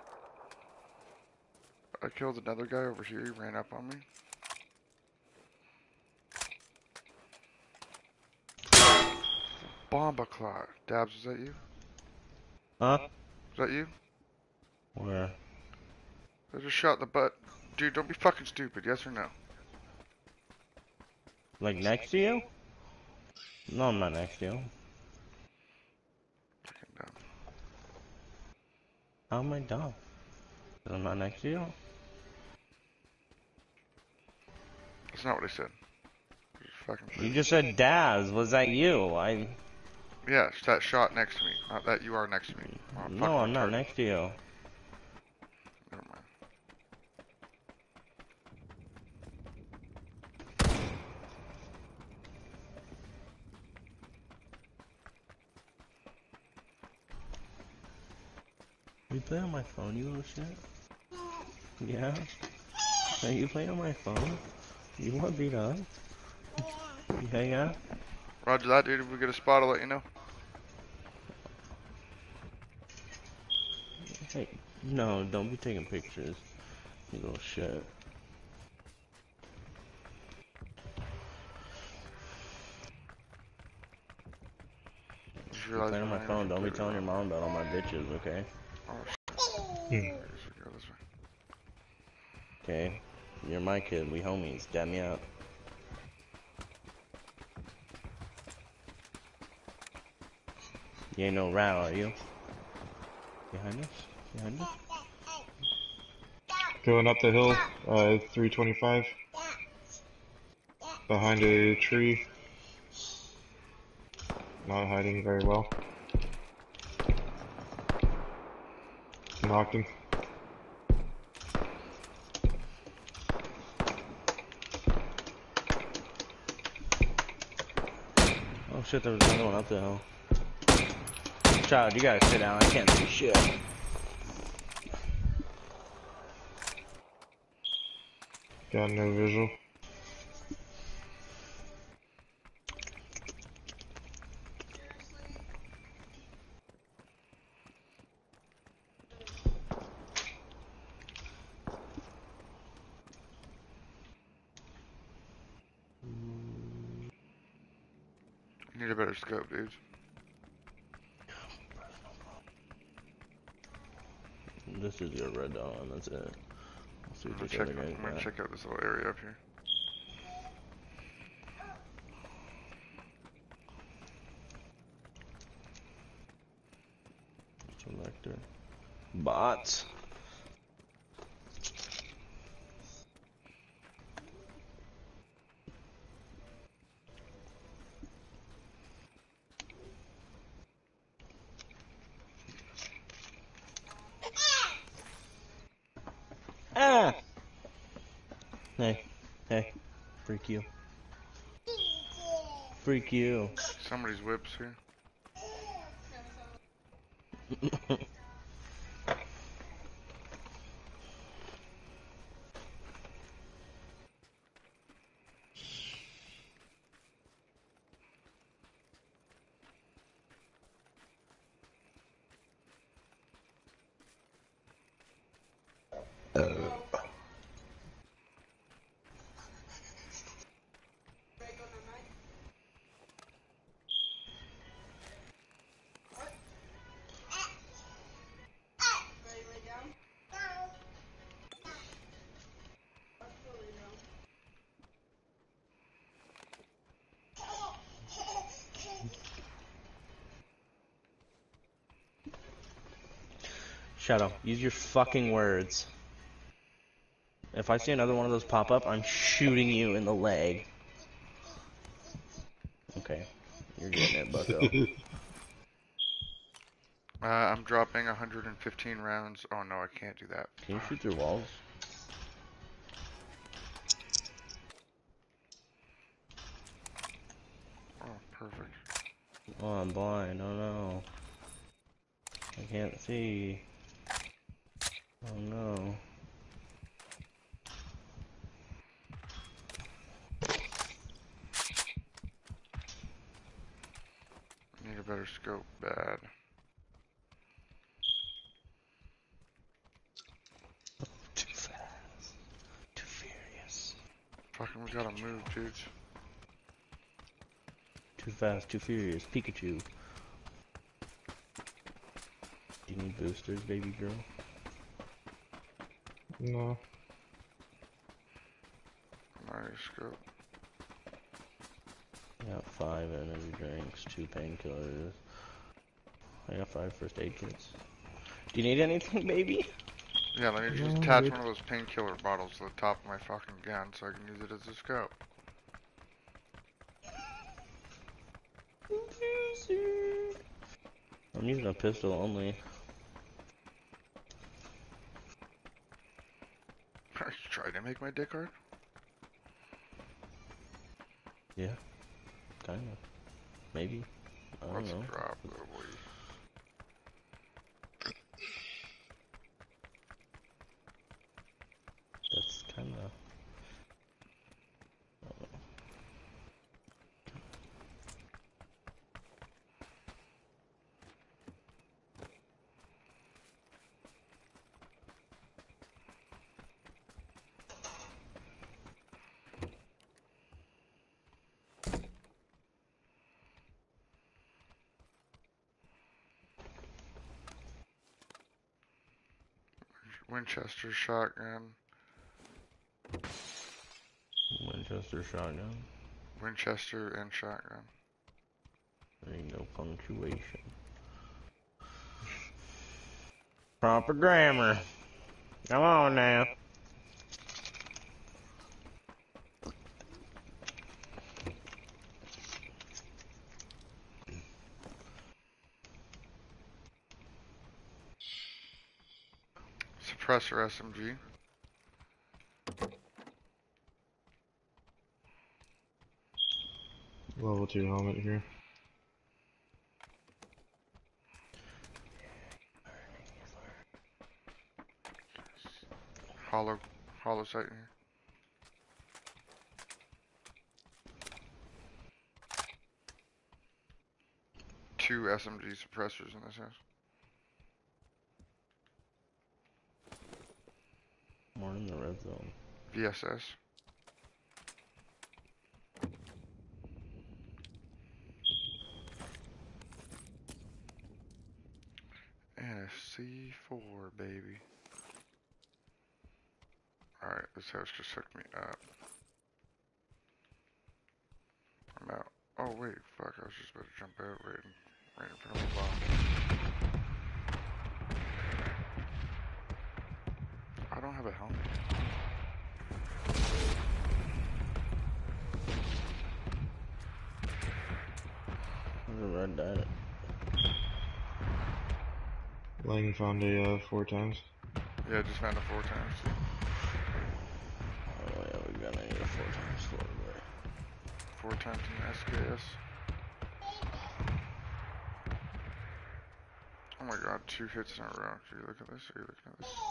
I killed another guy over here. He ran up on me. Bomba clock. Dabs, is that you? Huh? Is that you? Where? I just shot in the butt. Dude, don't be fucking stupid. Yes or no? Like next to you? No, I'm not next to you. Fucking dumb. How am I dumb? I'm not next to you? That's not what I said. You just said Daz. Was that you? I. Yeah, it's that shot next to me. Not that you are next to me. Oh, No, I'm not retarded. next to you. Never mind. You play on my phone, you little shit? Yeah? Are you playing on my phone? You want beat up? Yeah, yeah. Roger that, dude. If we get a spot, I'll let you know. Hey, no, don't be taking pictures. You little shit. Just realized Playing on my phone. Don't be telling your mom about all my bitches, okay? Oh, Hmm. shit. Okay, go this way. Okay. You're my kid. We homies. Dab me out. You ain't no rat, are you? Behind us? Behind us? Going up the hill, uh, 325. Behind a tree. Not hiding very well. Knocked him. Shit, there was another one up the hill. Child, you gotta sit down. I can't see shit. Got no visual. Scope, dude. This is your red dot, and that's it. Let's see I'm gonna check. I'm gonna check out this little area up here. Selector. Bots. Ah! Hey, hey, freak you. Freak you. Somebody's whips here. Shadow, use your fucking words. If I see another one of those pop up, I'm shooting you in the leg. Okay, you're getting it, bucko. Uh, I'm dropping 115 rounds. Oh no, I can't do that. Can you shoot through walls? Oh, perfect. Oh, I'm blind. Oh no. I can't see. Oh no. Need a better scope. Bad. Too fast. Too furious. Fucking, we gotta move, dudes. Too fast, too furious. Pikachu. Do you need boosters, baby girl? No. Nice scope. I got five energy drinks, two painkillers. I got five first aid kits. Do you need anything, baby? Yeah, let me just No, attach dude. one of those painkiller bottles to the top of my fucking gun so I can use it as a scope. I'm using a pistol only. Are you trying to make my dick hard? Yeah. Kinda. Maybe. I don't Let's know. drop, little boy. That's kinda. Winchester shotgun. Winchester shotgun. Winchester and shotgun. There ain't no punctuation. Proper grammar. Come on now. Suppressor SMG. Level 2 helmet here. Holo, holo sight here. Two SMG suppressors in this house. In the red zone. VSS. And a C4, baby. Alright, this house just hooked me up. I'm out. Oh, wait, fuck, I was just about to jump out right right in front of the bomb. I don't have a helmet. There's a red dot. Lang found a uh, four times. Yeah, I just found it four times. Oh yeah, we got a four times four there. Four times in SKS. Oh my god, two hits in a row. Are you looking at this? Are you looking at this?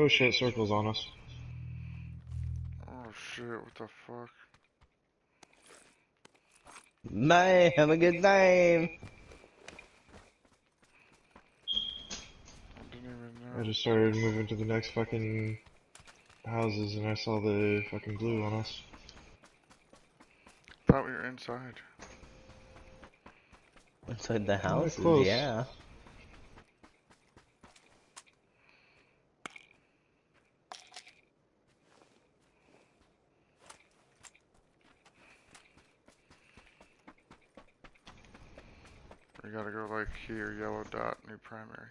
Oh shit, circle's on us. Oh shit, what the fuck? Man, have a good time. I didn't even I just started moving to the next fucking houses and I saw the fucking blue on us. Thought we were inside. Inside the houses, yeah. We gotta like here, yellow dot, new primary.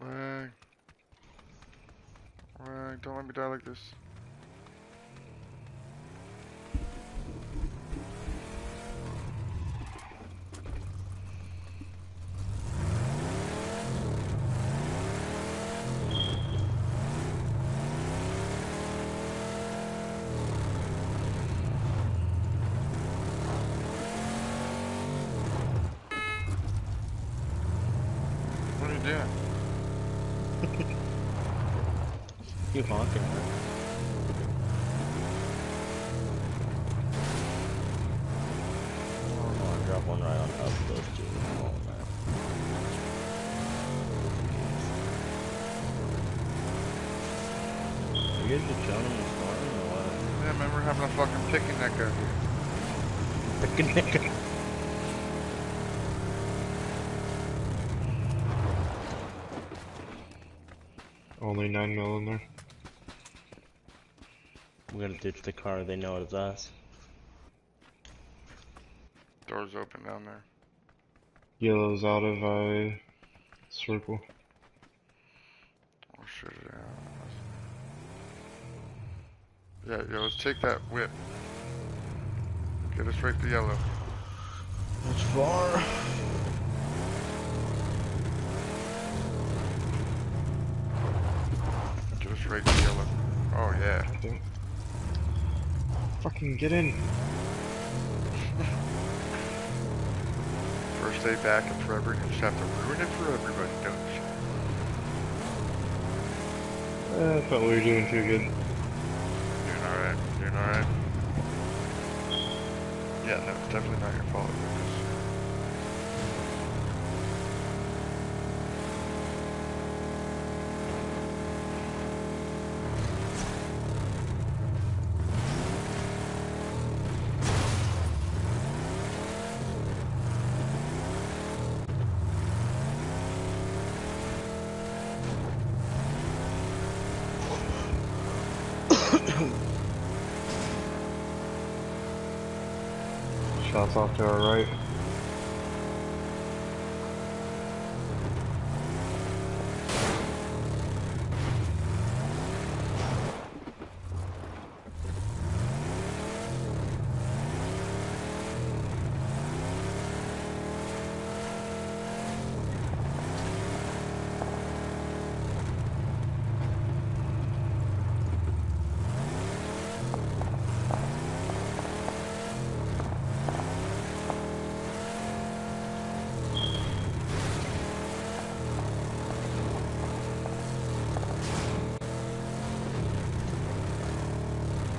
Lag. Lag, don't let me die like this. What are you doing? You honking, man. Oh, I drop one right on top of those two. Oh, man. You guys just chilling in the storm or what? Yeah, remember having a fucking picnic out here. Picnic. Only 9 mil in there gonna ditch the car, they know it's us. Door's open down there. Yellow's out of a circle. Oh shit, yeah. Yeah, yeah, let's take that whip. Get us right to yellow. That's far. Get us right to yellow. Oh yeah. Fucking get in. First day back in forever, you just have to ruin it for everybody, don't you? Uh, I thought we were doing too good. Doing alright, doing alright. Yeah, no, it's definitely not your fault, Shots off to our right.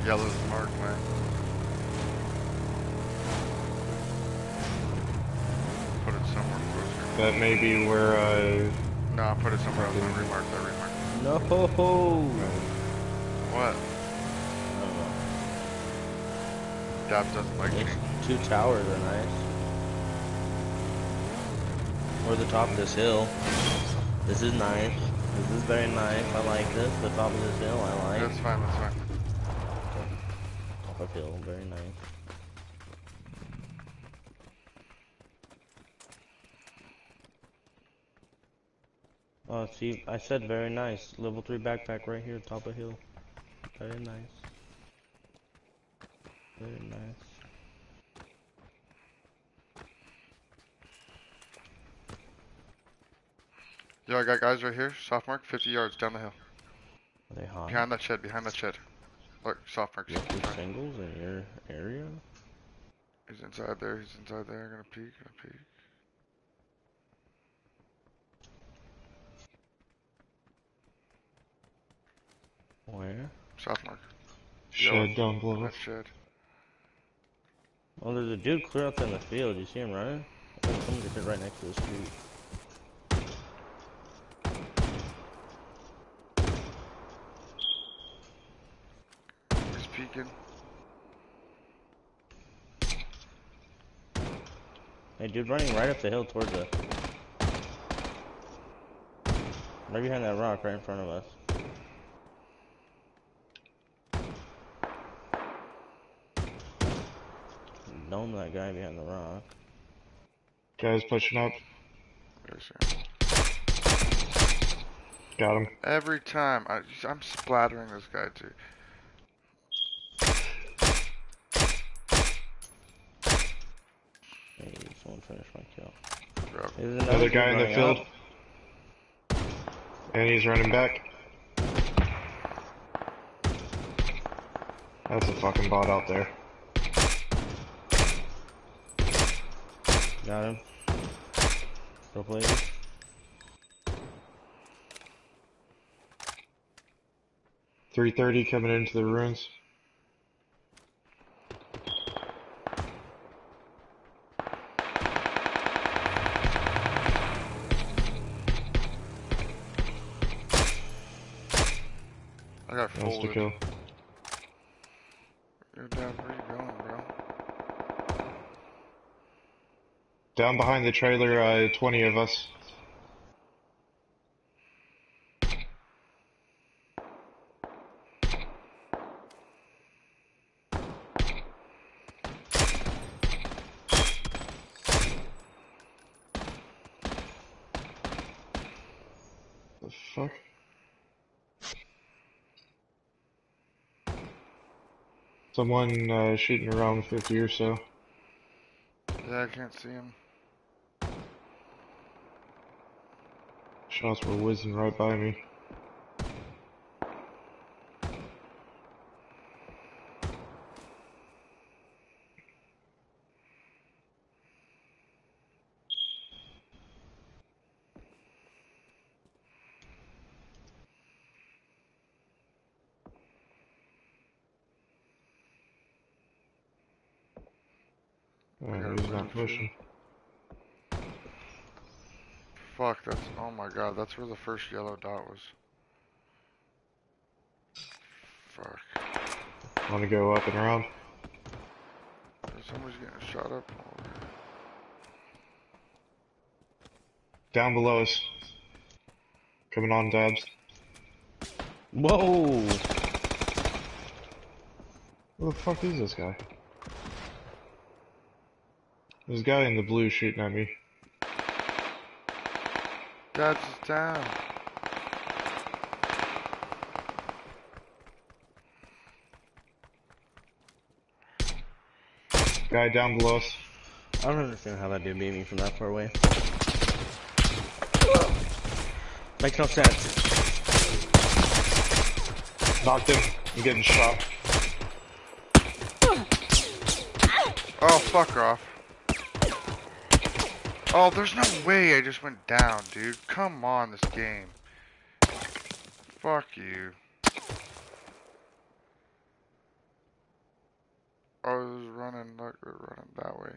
Yellow's marked, man. Put it somewhere closer. That may be where, I... No, I put it somewhere else. I remarked, I remarked. No. What? Dabs doesn't like me. Two towers are nice. Or the top of this hill. This is nice. This is very nice. I like this. The top of this hill, I like. That's fine, that's fine. Top of hill, very nice. Oh, see, I said very nice. Level 3 backpack right here, top of hill. Very nice. Very nice. Yo, I got guys right here. Soft mark, 50 yards down the hill. Are they hot? Behind that shed, behind that shed. Look, soft mark. You have singles in your area? He's inside there, he's inside there. Gonna peek, gonna peek. Where? Soft mark. shed down below That us. shed. Oh, there's a dude clear out there in the field. You see him running? Oh, Someone hit right next to the street. He's peeking. Hey, dude, running right up the hill towards us. Right behind that rock, right in front of us. Dome that guy behind the rock. Guys pushing up. Got him. Every time, I, I'm splattering this guy too. Hey, someone finished my kill. Bro. There's Another dude guy in the field. up. And he's running back. That's a fucking bot out there. Got him. Go play. Three thirty coming into the ruins. Down behind the trailer, uh, twenty of us. The fuck? Someone uh, shooting around 50 or so. Yeah, I can't see him. shots were whizzing right by me. Alright, who's not pushing. That's where the first yellow dot was. Fuck. Want to go up and around? Somebody's getting shot up. Down below us. Coming on, Dabs. Whoa! Who the fuck is this guy? There's a guy in the blue shooting at me. Dabs is down. Guy down below us. I don't understand how that dude beat me from that far away. Makes no sense. Knocked him. I'm getting shot. Oh, fuck off. Oh, there's no way I just went down, dude. Come on, this game. Fuck you. Oh, this is running, look, we're running that way.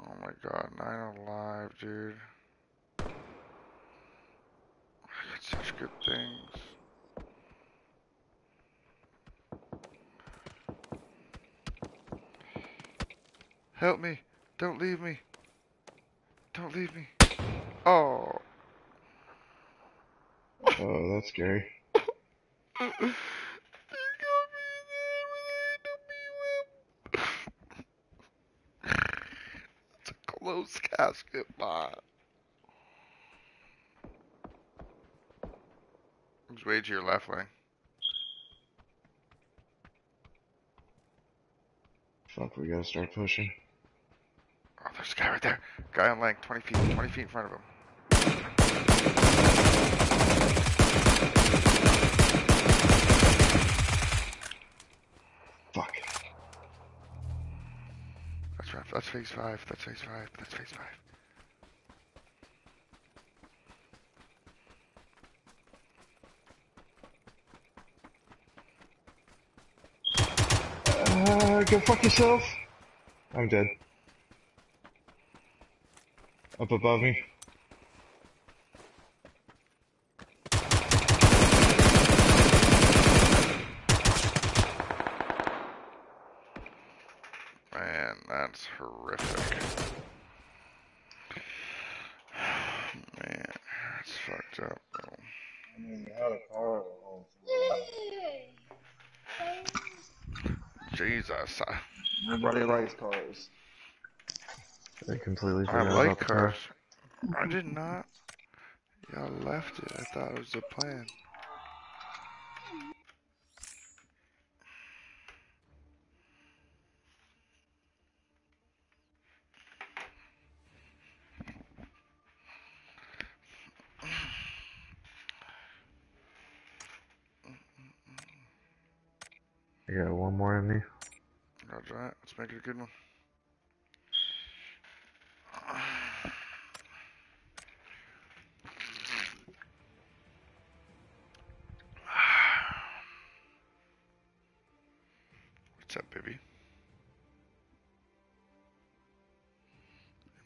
Oh my god, nine alive, dude. I got such good things. Help me. Don't leave me. Don't leave me. Oh. Oh, that's scary. You got me there with a whip. It's a close casket, bot. Who's way to your left lane? Fuck, we gotta start pushing. Oh, there's a guy right there. Guy on length, 20 feet, 20 feet in front of him. Fuck. That's right. That's phase five. That's phase five. That's phase five. Uh, go fuck yourself. I'm dead. Up above me. Man, that's horrific. Man, that's fucked up, bro. I mean, you had a car. oh, Jesus. I, Everybody likes cars. I completely I forgot like about cars. I did not. Y'all left it. I thought it was the plan. I got one more in me. Roger that. Let's make it a good one.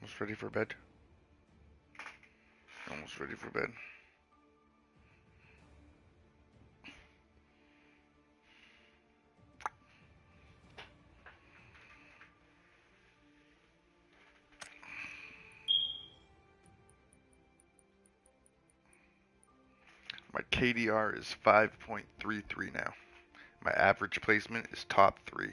Almost ready for bed. Almost ready for bed. My KDR is 5.33 now. My average placement is top 3.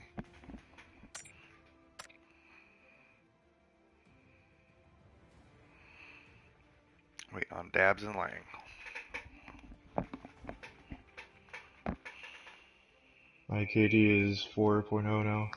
On Dabs and Lang. My KD is 4.0 now.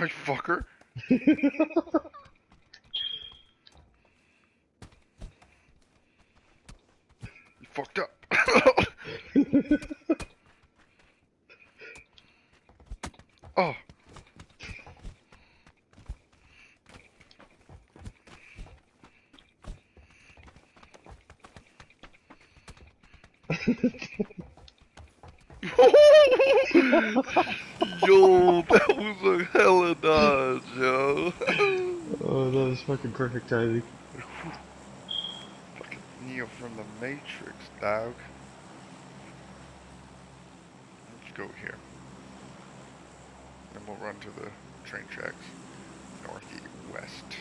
Hi, fucker. You fucked up. oh. Yo, that was a hella dodge, yo. Oh, that was fucking perfect timing. Fucking Neo from the Matrix, dog. Let's go here. And we'll run to the train tracks. Northeast west.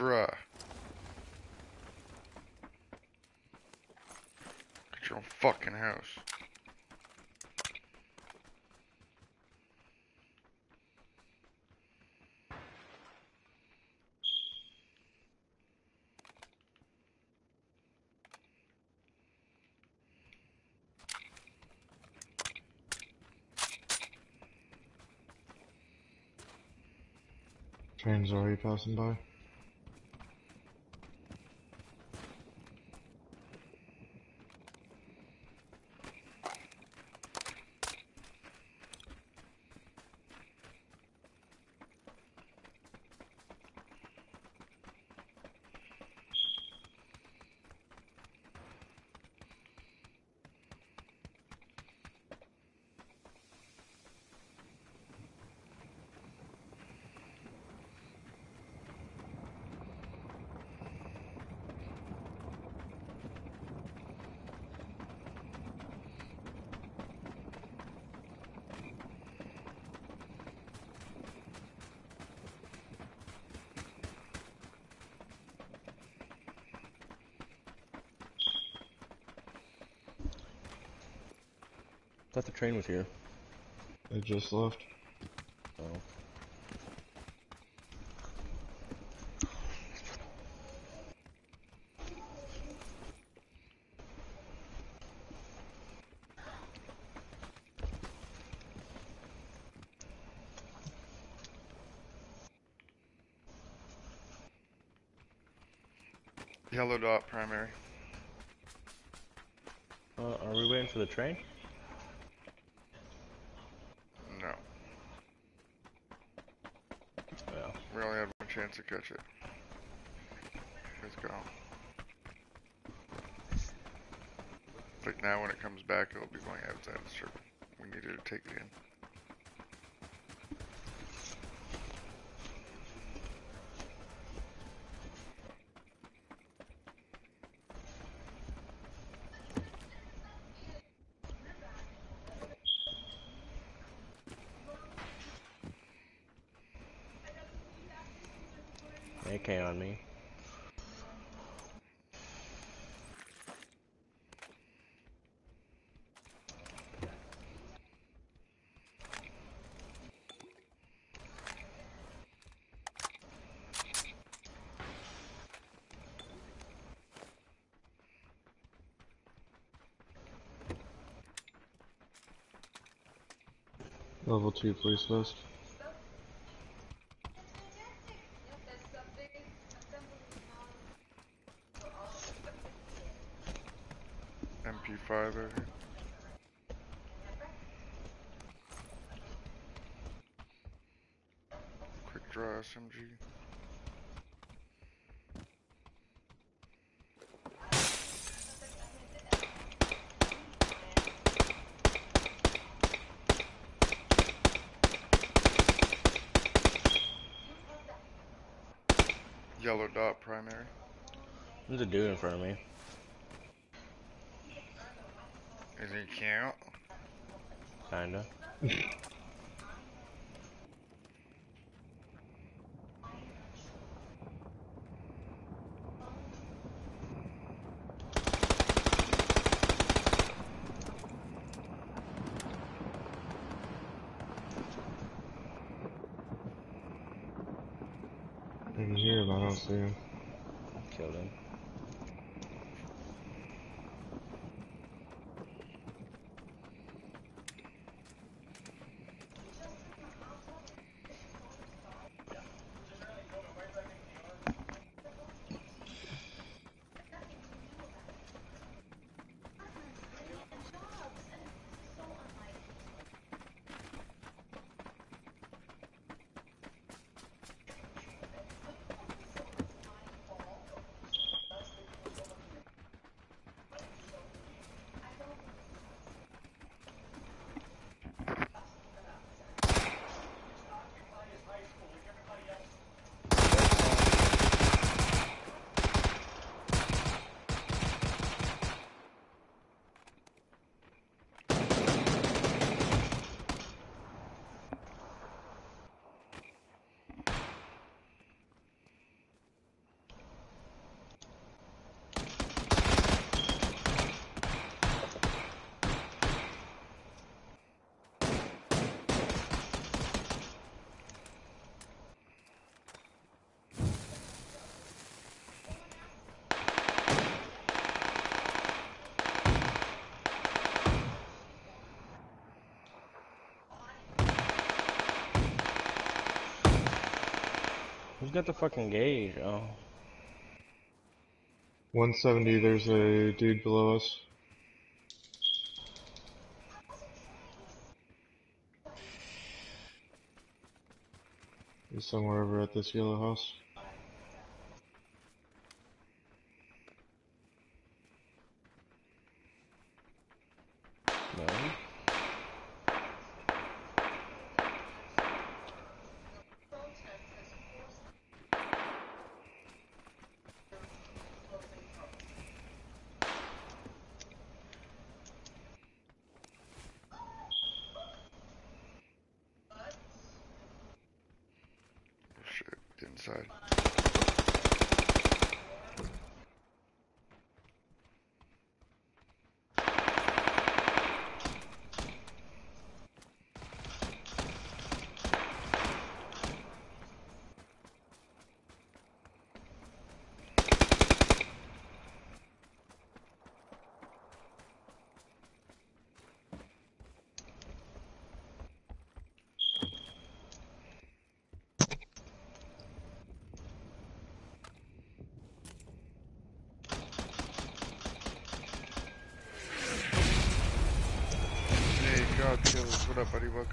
Bruh. Get your own fucking house. Train's are already passing by. Train was here. I just left. Oh. Yellow dot primary. Uh, are we waiting for the train? No. Well, We only had one chance to catch it. Let's go. Like now when it comes back it'll be going outside the circle. We needed to take it in. Level 2 police vest. MP5 over here. Quick draw SMG. Yellow dot primary. There's a dude in front of me. Is he cute? Kinda. I can hear him, I don't see him. Killed him. Who's got the fucking gauge? Oh. 170, there's a dude below us. He's somewhere over at this yellow house. para arriba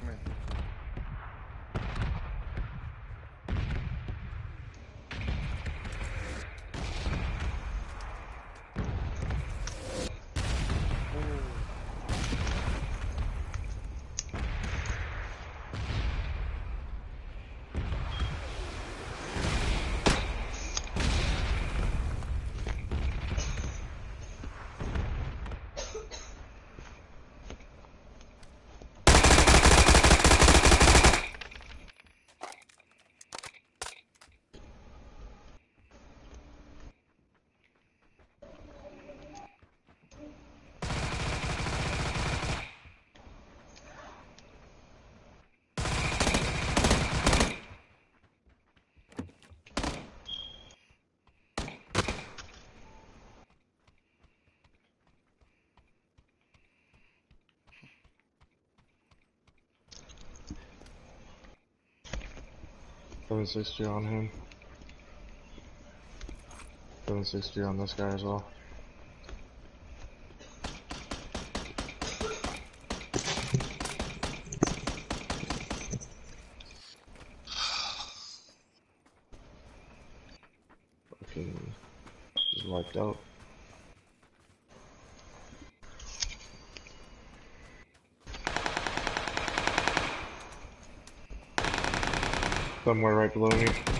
760 on him. 760 on this guy as well. Somewhere right below me.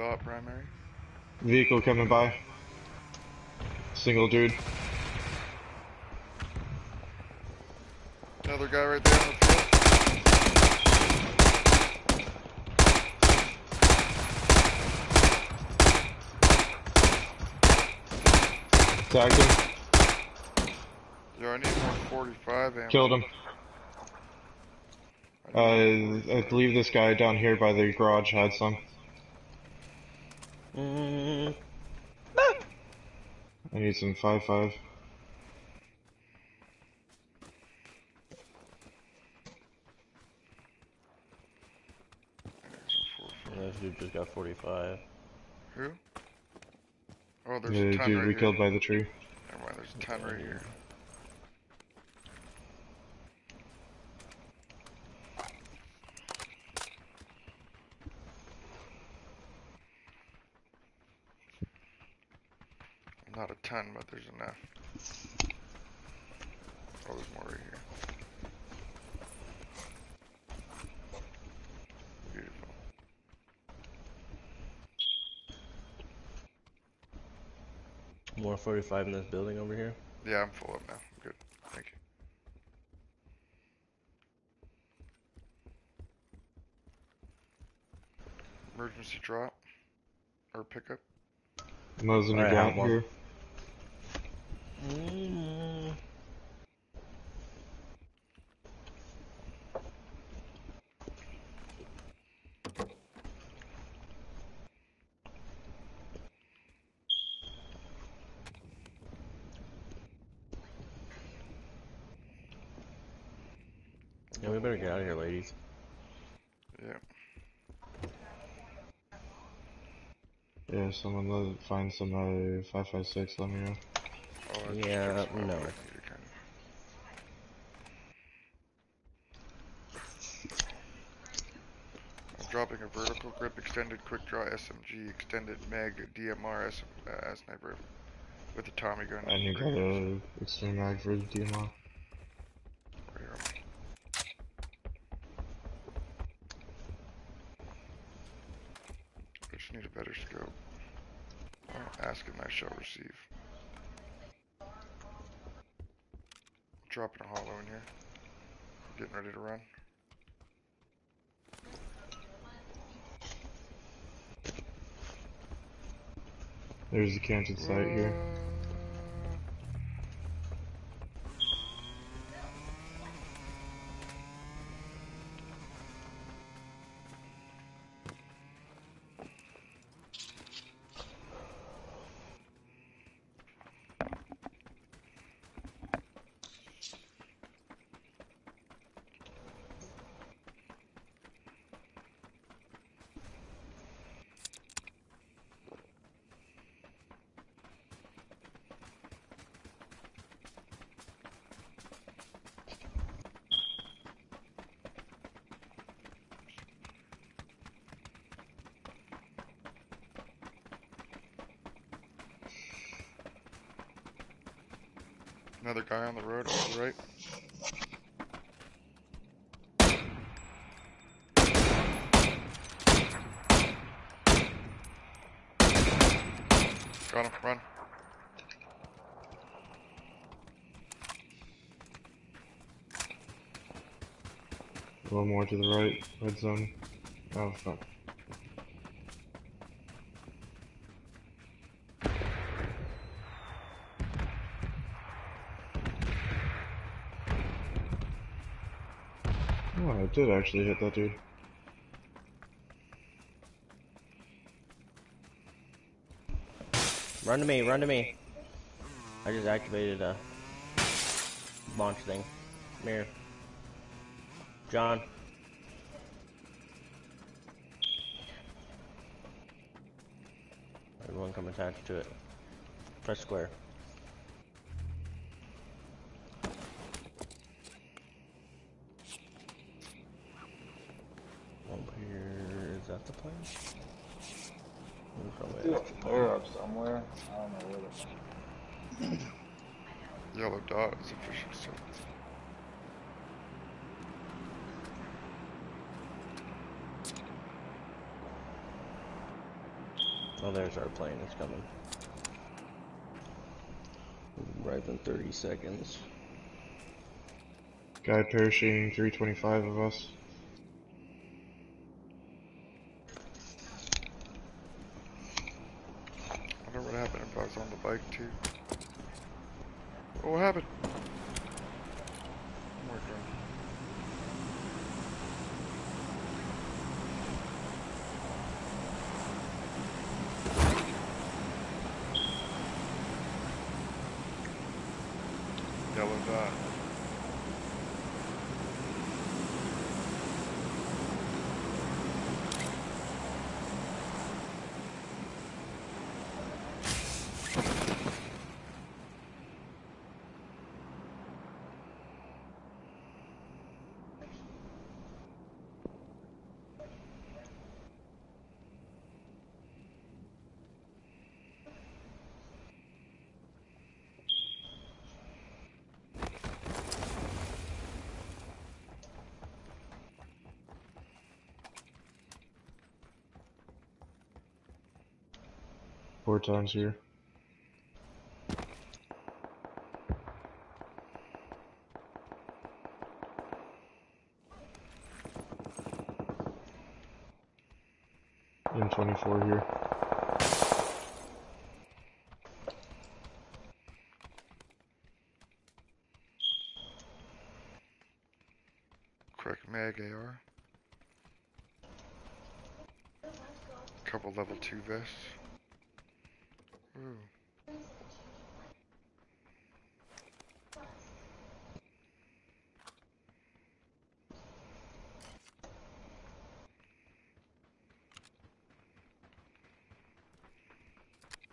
Dot primary. Vehicle coming by. Single dude. Another guy right there on the. Tagged him. Yo, I need more 45 ammo. Killed him. Uh, I believe this guy down here by the garage had some. I need some 5-5. this dude just got 45. Who? Oh, there's The a ton dude right we here. killed by the tree. Never mind, there's a ton right here. Not a ton, but there's enough. Oh, there's more right here. Beautiful. More 45 in this building over here. Yeah, I'm full up now. Good. Thank you. Emergency drop or pickup. Mosin I it have down here. Mm. Yeah, we better get out of here, ladies. Yeah. Yeah, someone let, find some uh, 556, let me know. I Yeah, just no. I need to kind of- I'm dropping a vertical grip, extended quick draw SMG, extended mag DMR S, uh, sniper with a Tommy gun. I need Great. that uh, mag for the DMR. Right. I just need a better scope. Ask and I shall receive. dropping a holo in here. Getting ready to run. There's a camping site here. More to the right, red zone. Oh fuck. Oh, I did actually hit that dude. Run to me, run to me. I just activated a launch thing. Come here. John. Attached to it. Press square. Up here, is that the plane? Where's the Dude, way? flare up somewhere. I don't know where the Yellow dot is official so Oh, there's our plane. It's coming. Right in 30 seconds. Guy parachuting 325 of us. I wonder what happened if I was on the bike too. Oh, what happened? Oh my god. Yellow dot. Four times here. M24 here. Correct mag AR. Couple level 2 vests. Ooh.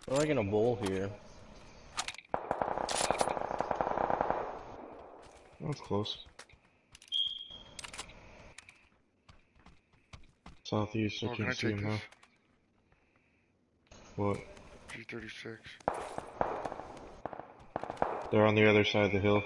We're like in a bowl here. That's close. Southeast, I Oh, can I can't see take him though. What? G36. They're on the other side of the hill.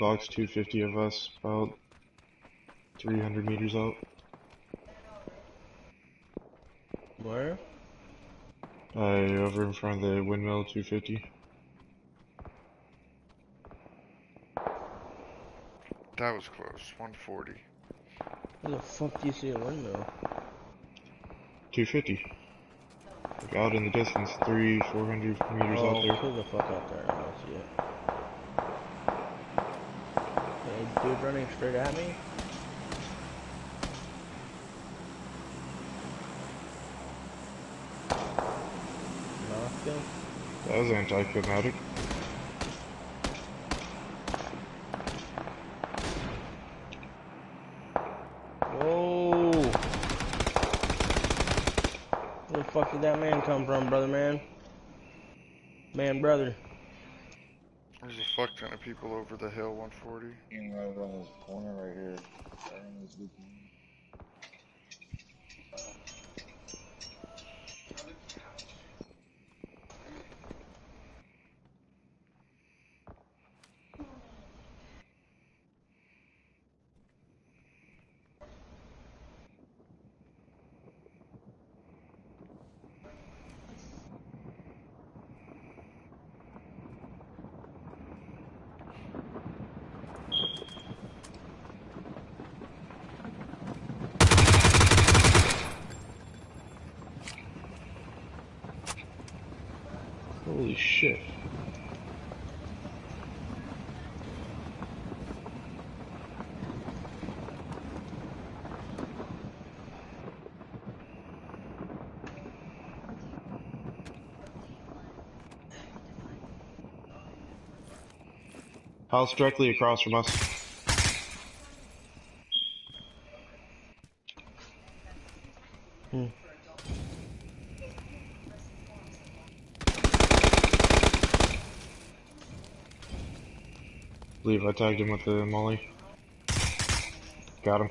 There's box 250 of us, about 300 meters out. Where? Uh, over in front of the windmill 250. That was close. 140. Where the fuck do you see a windmill? 250. Like out in the distance, three, 400 meters oh, out there. who the fuck out there? I don't see it. Hey, dude running straight at me? Him? That was anti-climatic. Whoa! Where the fuck did that man come from, brother man? Man, brother. Fuck ton of people over the hill 140. Being right around this corner right here. Around this weekend. Holy shit. House directly across from us. Hmm. believe I tagged him with the molly. Got him.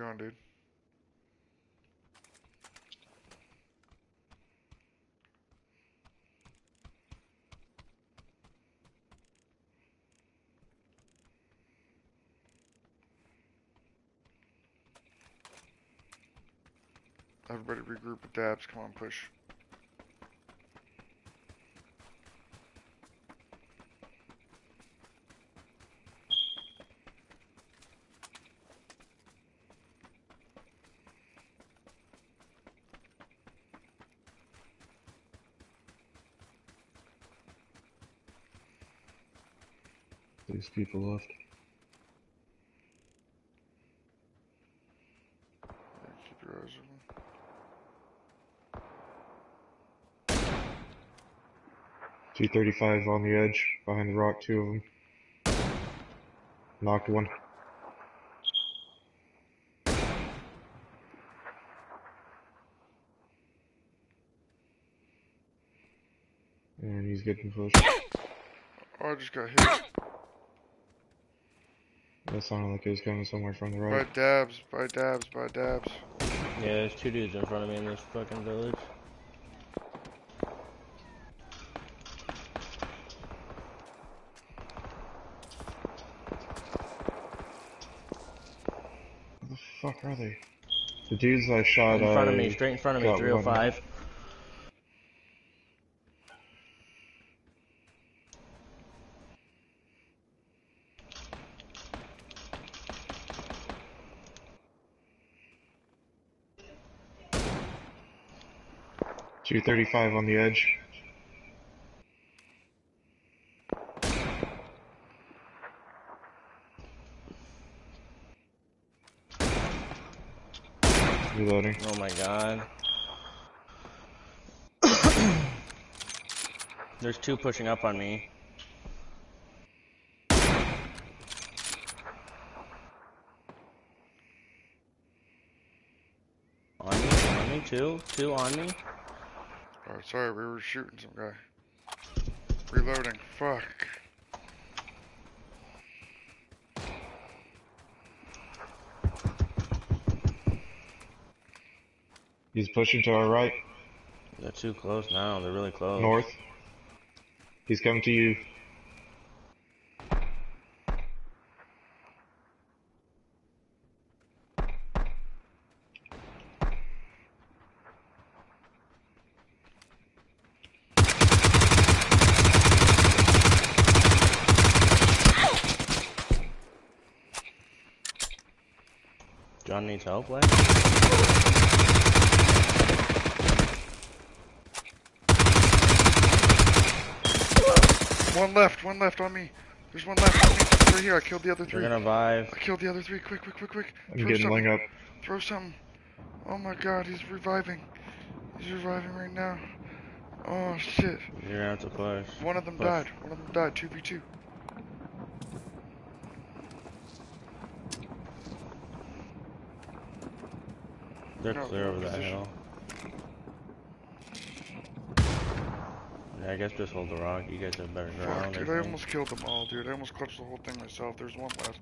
Going, dude? Everybody regroup with Dabs. Come on, push. These people left. Two thirty-five on the edge, behind the rock, two of them. Knocked one. And he's getting pushed. Oh, I just got hit. That sounded like it was coming somewhere from the By right. Dabs, by Dabs, by Dabs. Yeah, there's two dudes in front of me in this fucking village. Where the fuck are they? The dudes I shot. In front of me, straight in front of me, got one. Oh 235 on the edge. Reloading. Oh my god. There's two pushing up on me. On me, on me, two, two on me. Oh, sorry, we were shooting some guy. Reloading. Fuck. He's pushing to our right, They're too close now, they're really close. north. He's coming to you. John needs help, Lex? One left, one left on me. There's one left on me. Right here, I killed the other They're 3 gonna vibe. I killed the other three. Quick, quick, quick, quick. I'm Throw getting something. lung up. Throw something. Oh my god, he's reviving. He's reviving right now. Oh shit. You're gonna have to push. One of them Push. died. One of them died. 2v2. They're No, clear over in that position. hill. Yeah, I guess just hold the rock. You guys have better Fuck, ground. dude, I I almost killed them all, dude. I almost clutched the whole thing myself. There's one left.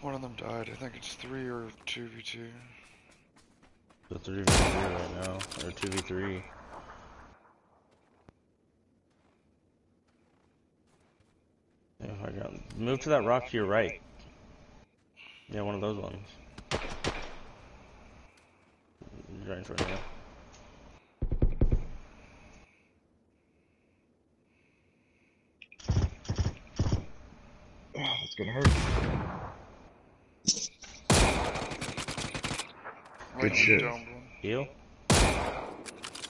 One of them died. I think it's 3 or 2v2. The 3v2 right now. Or 2v3. Yeah, I got. Move to that rock to your right. Yeah, one of those ones. Right in front of you. Oh, that's gonna hurt. Good just shit. Heal?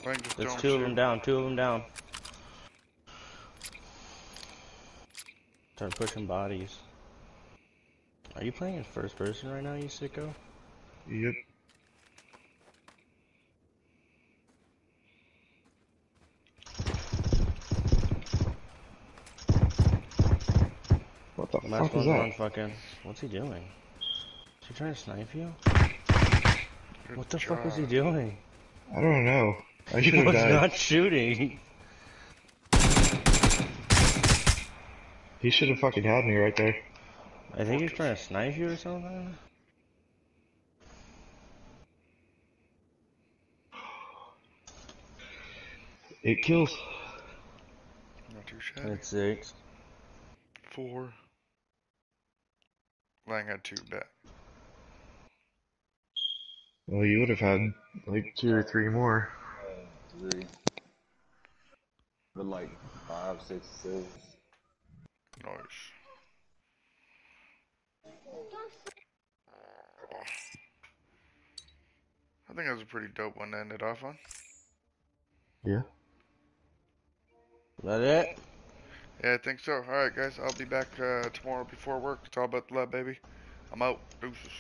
Lane just There's two of them down. Two of them down. Start pushing bodies. Are you playing in first person right now, you sicko? Yep. What the Last fuck is on fucking. What's he doing? Is he trying to snipe you? Good What the fuck was he doing? I don't know. I He should was died. not shooting. He should have fucking had me right there. I think he's trying to snipe you or something. It kills. Not too shabby. That's six. Four. Lang had two bet. Well, you would have had like two or three more. Three. But like five, six, six. Nice. I think that was a pretty dope one to end it off on. Yeah. That it? Yeah, I think so. Alright, guys, I'll be back uh, tomorrow before work. It's all about the love, baby. I'm out. Deuces.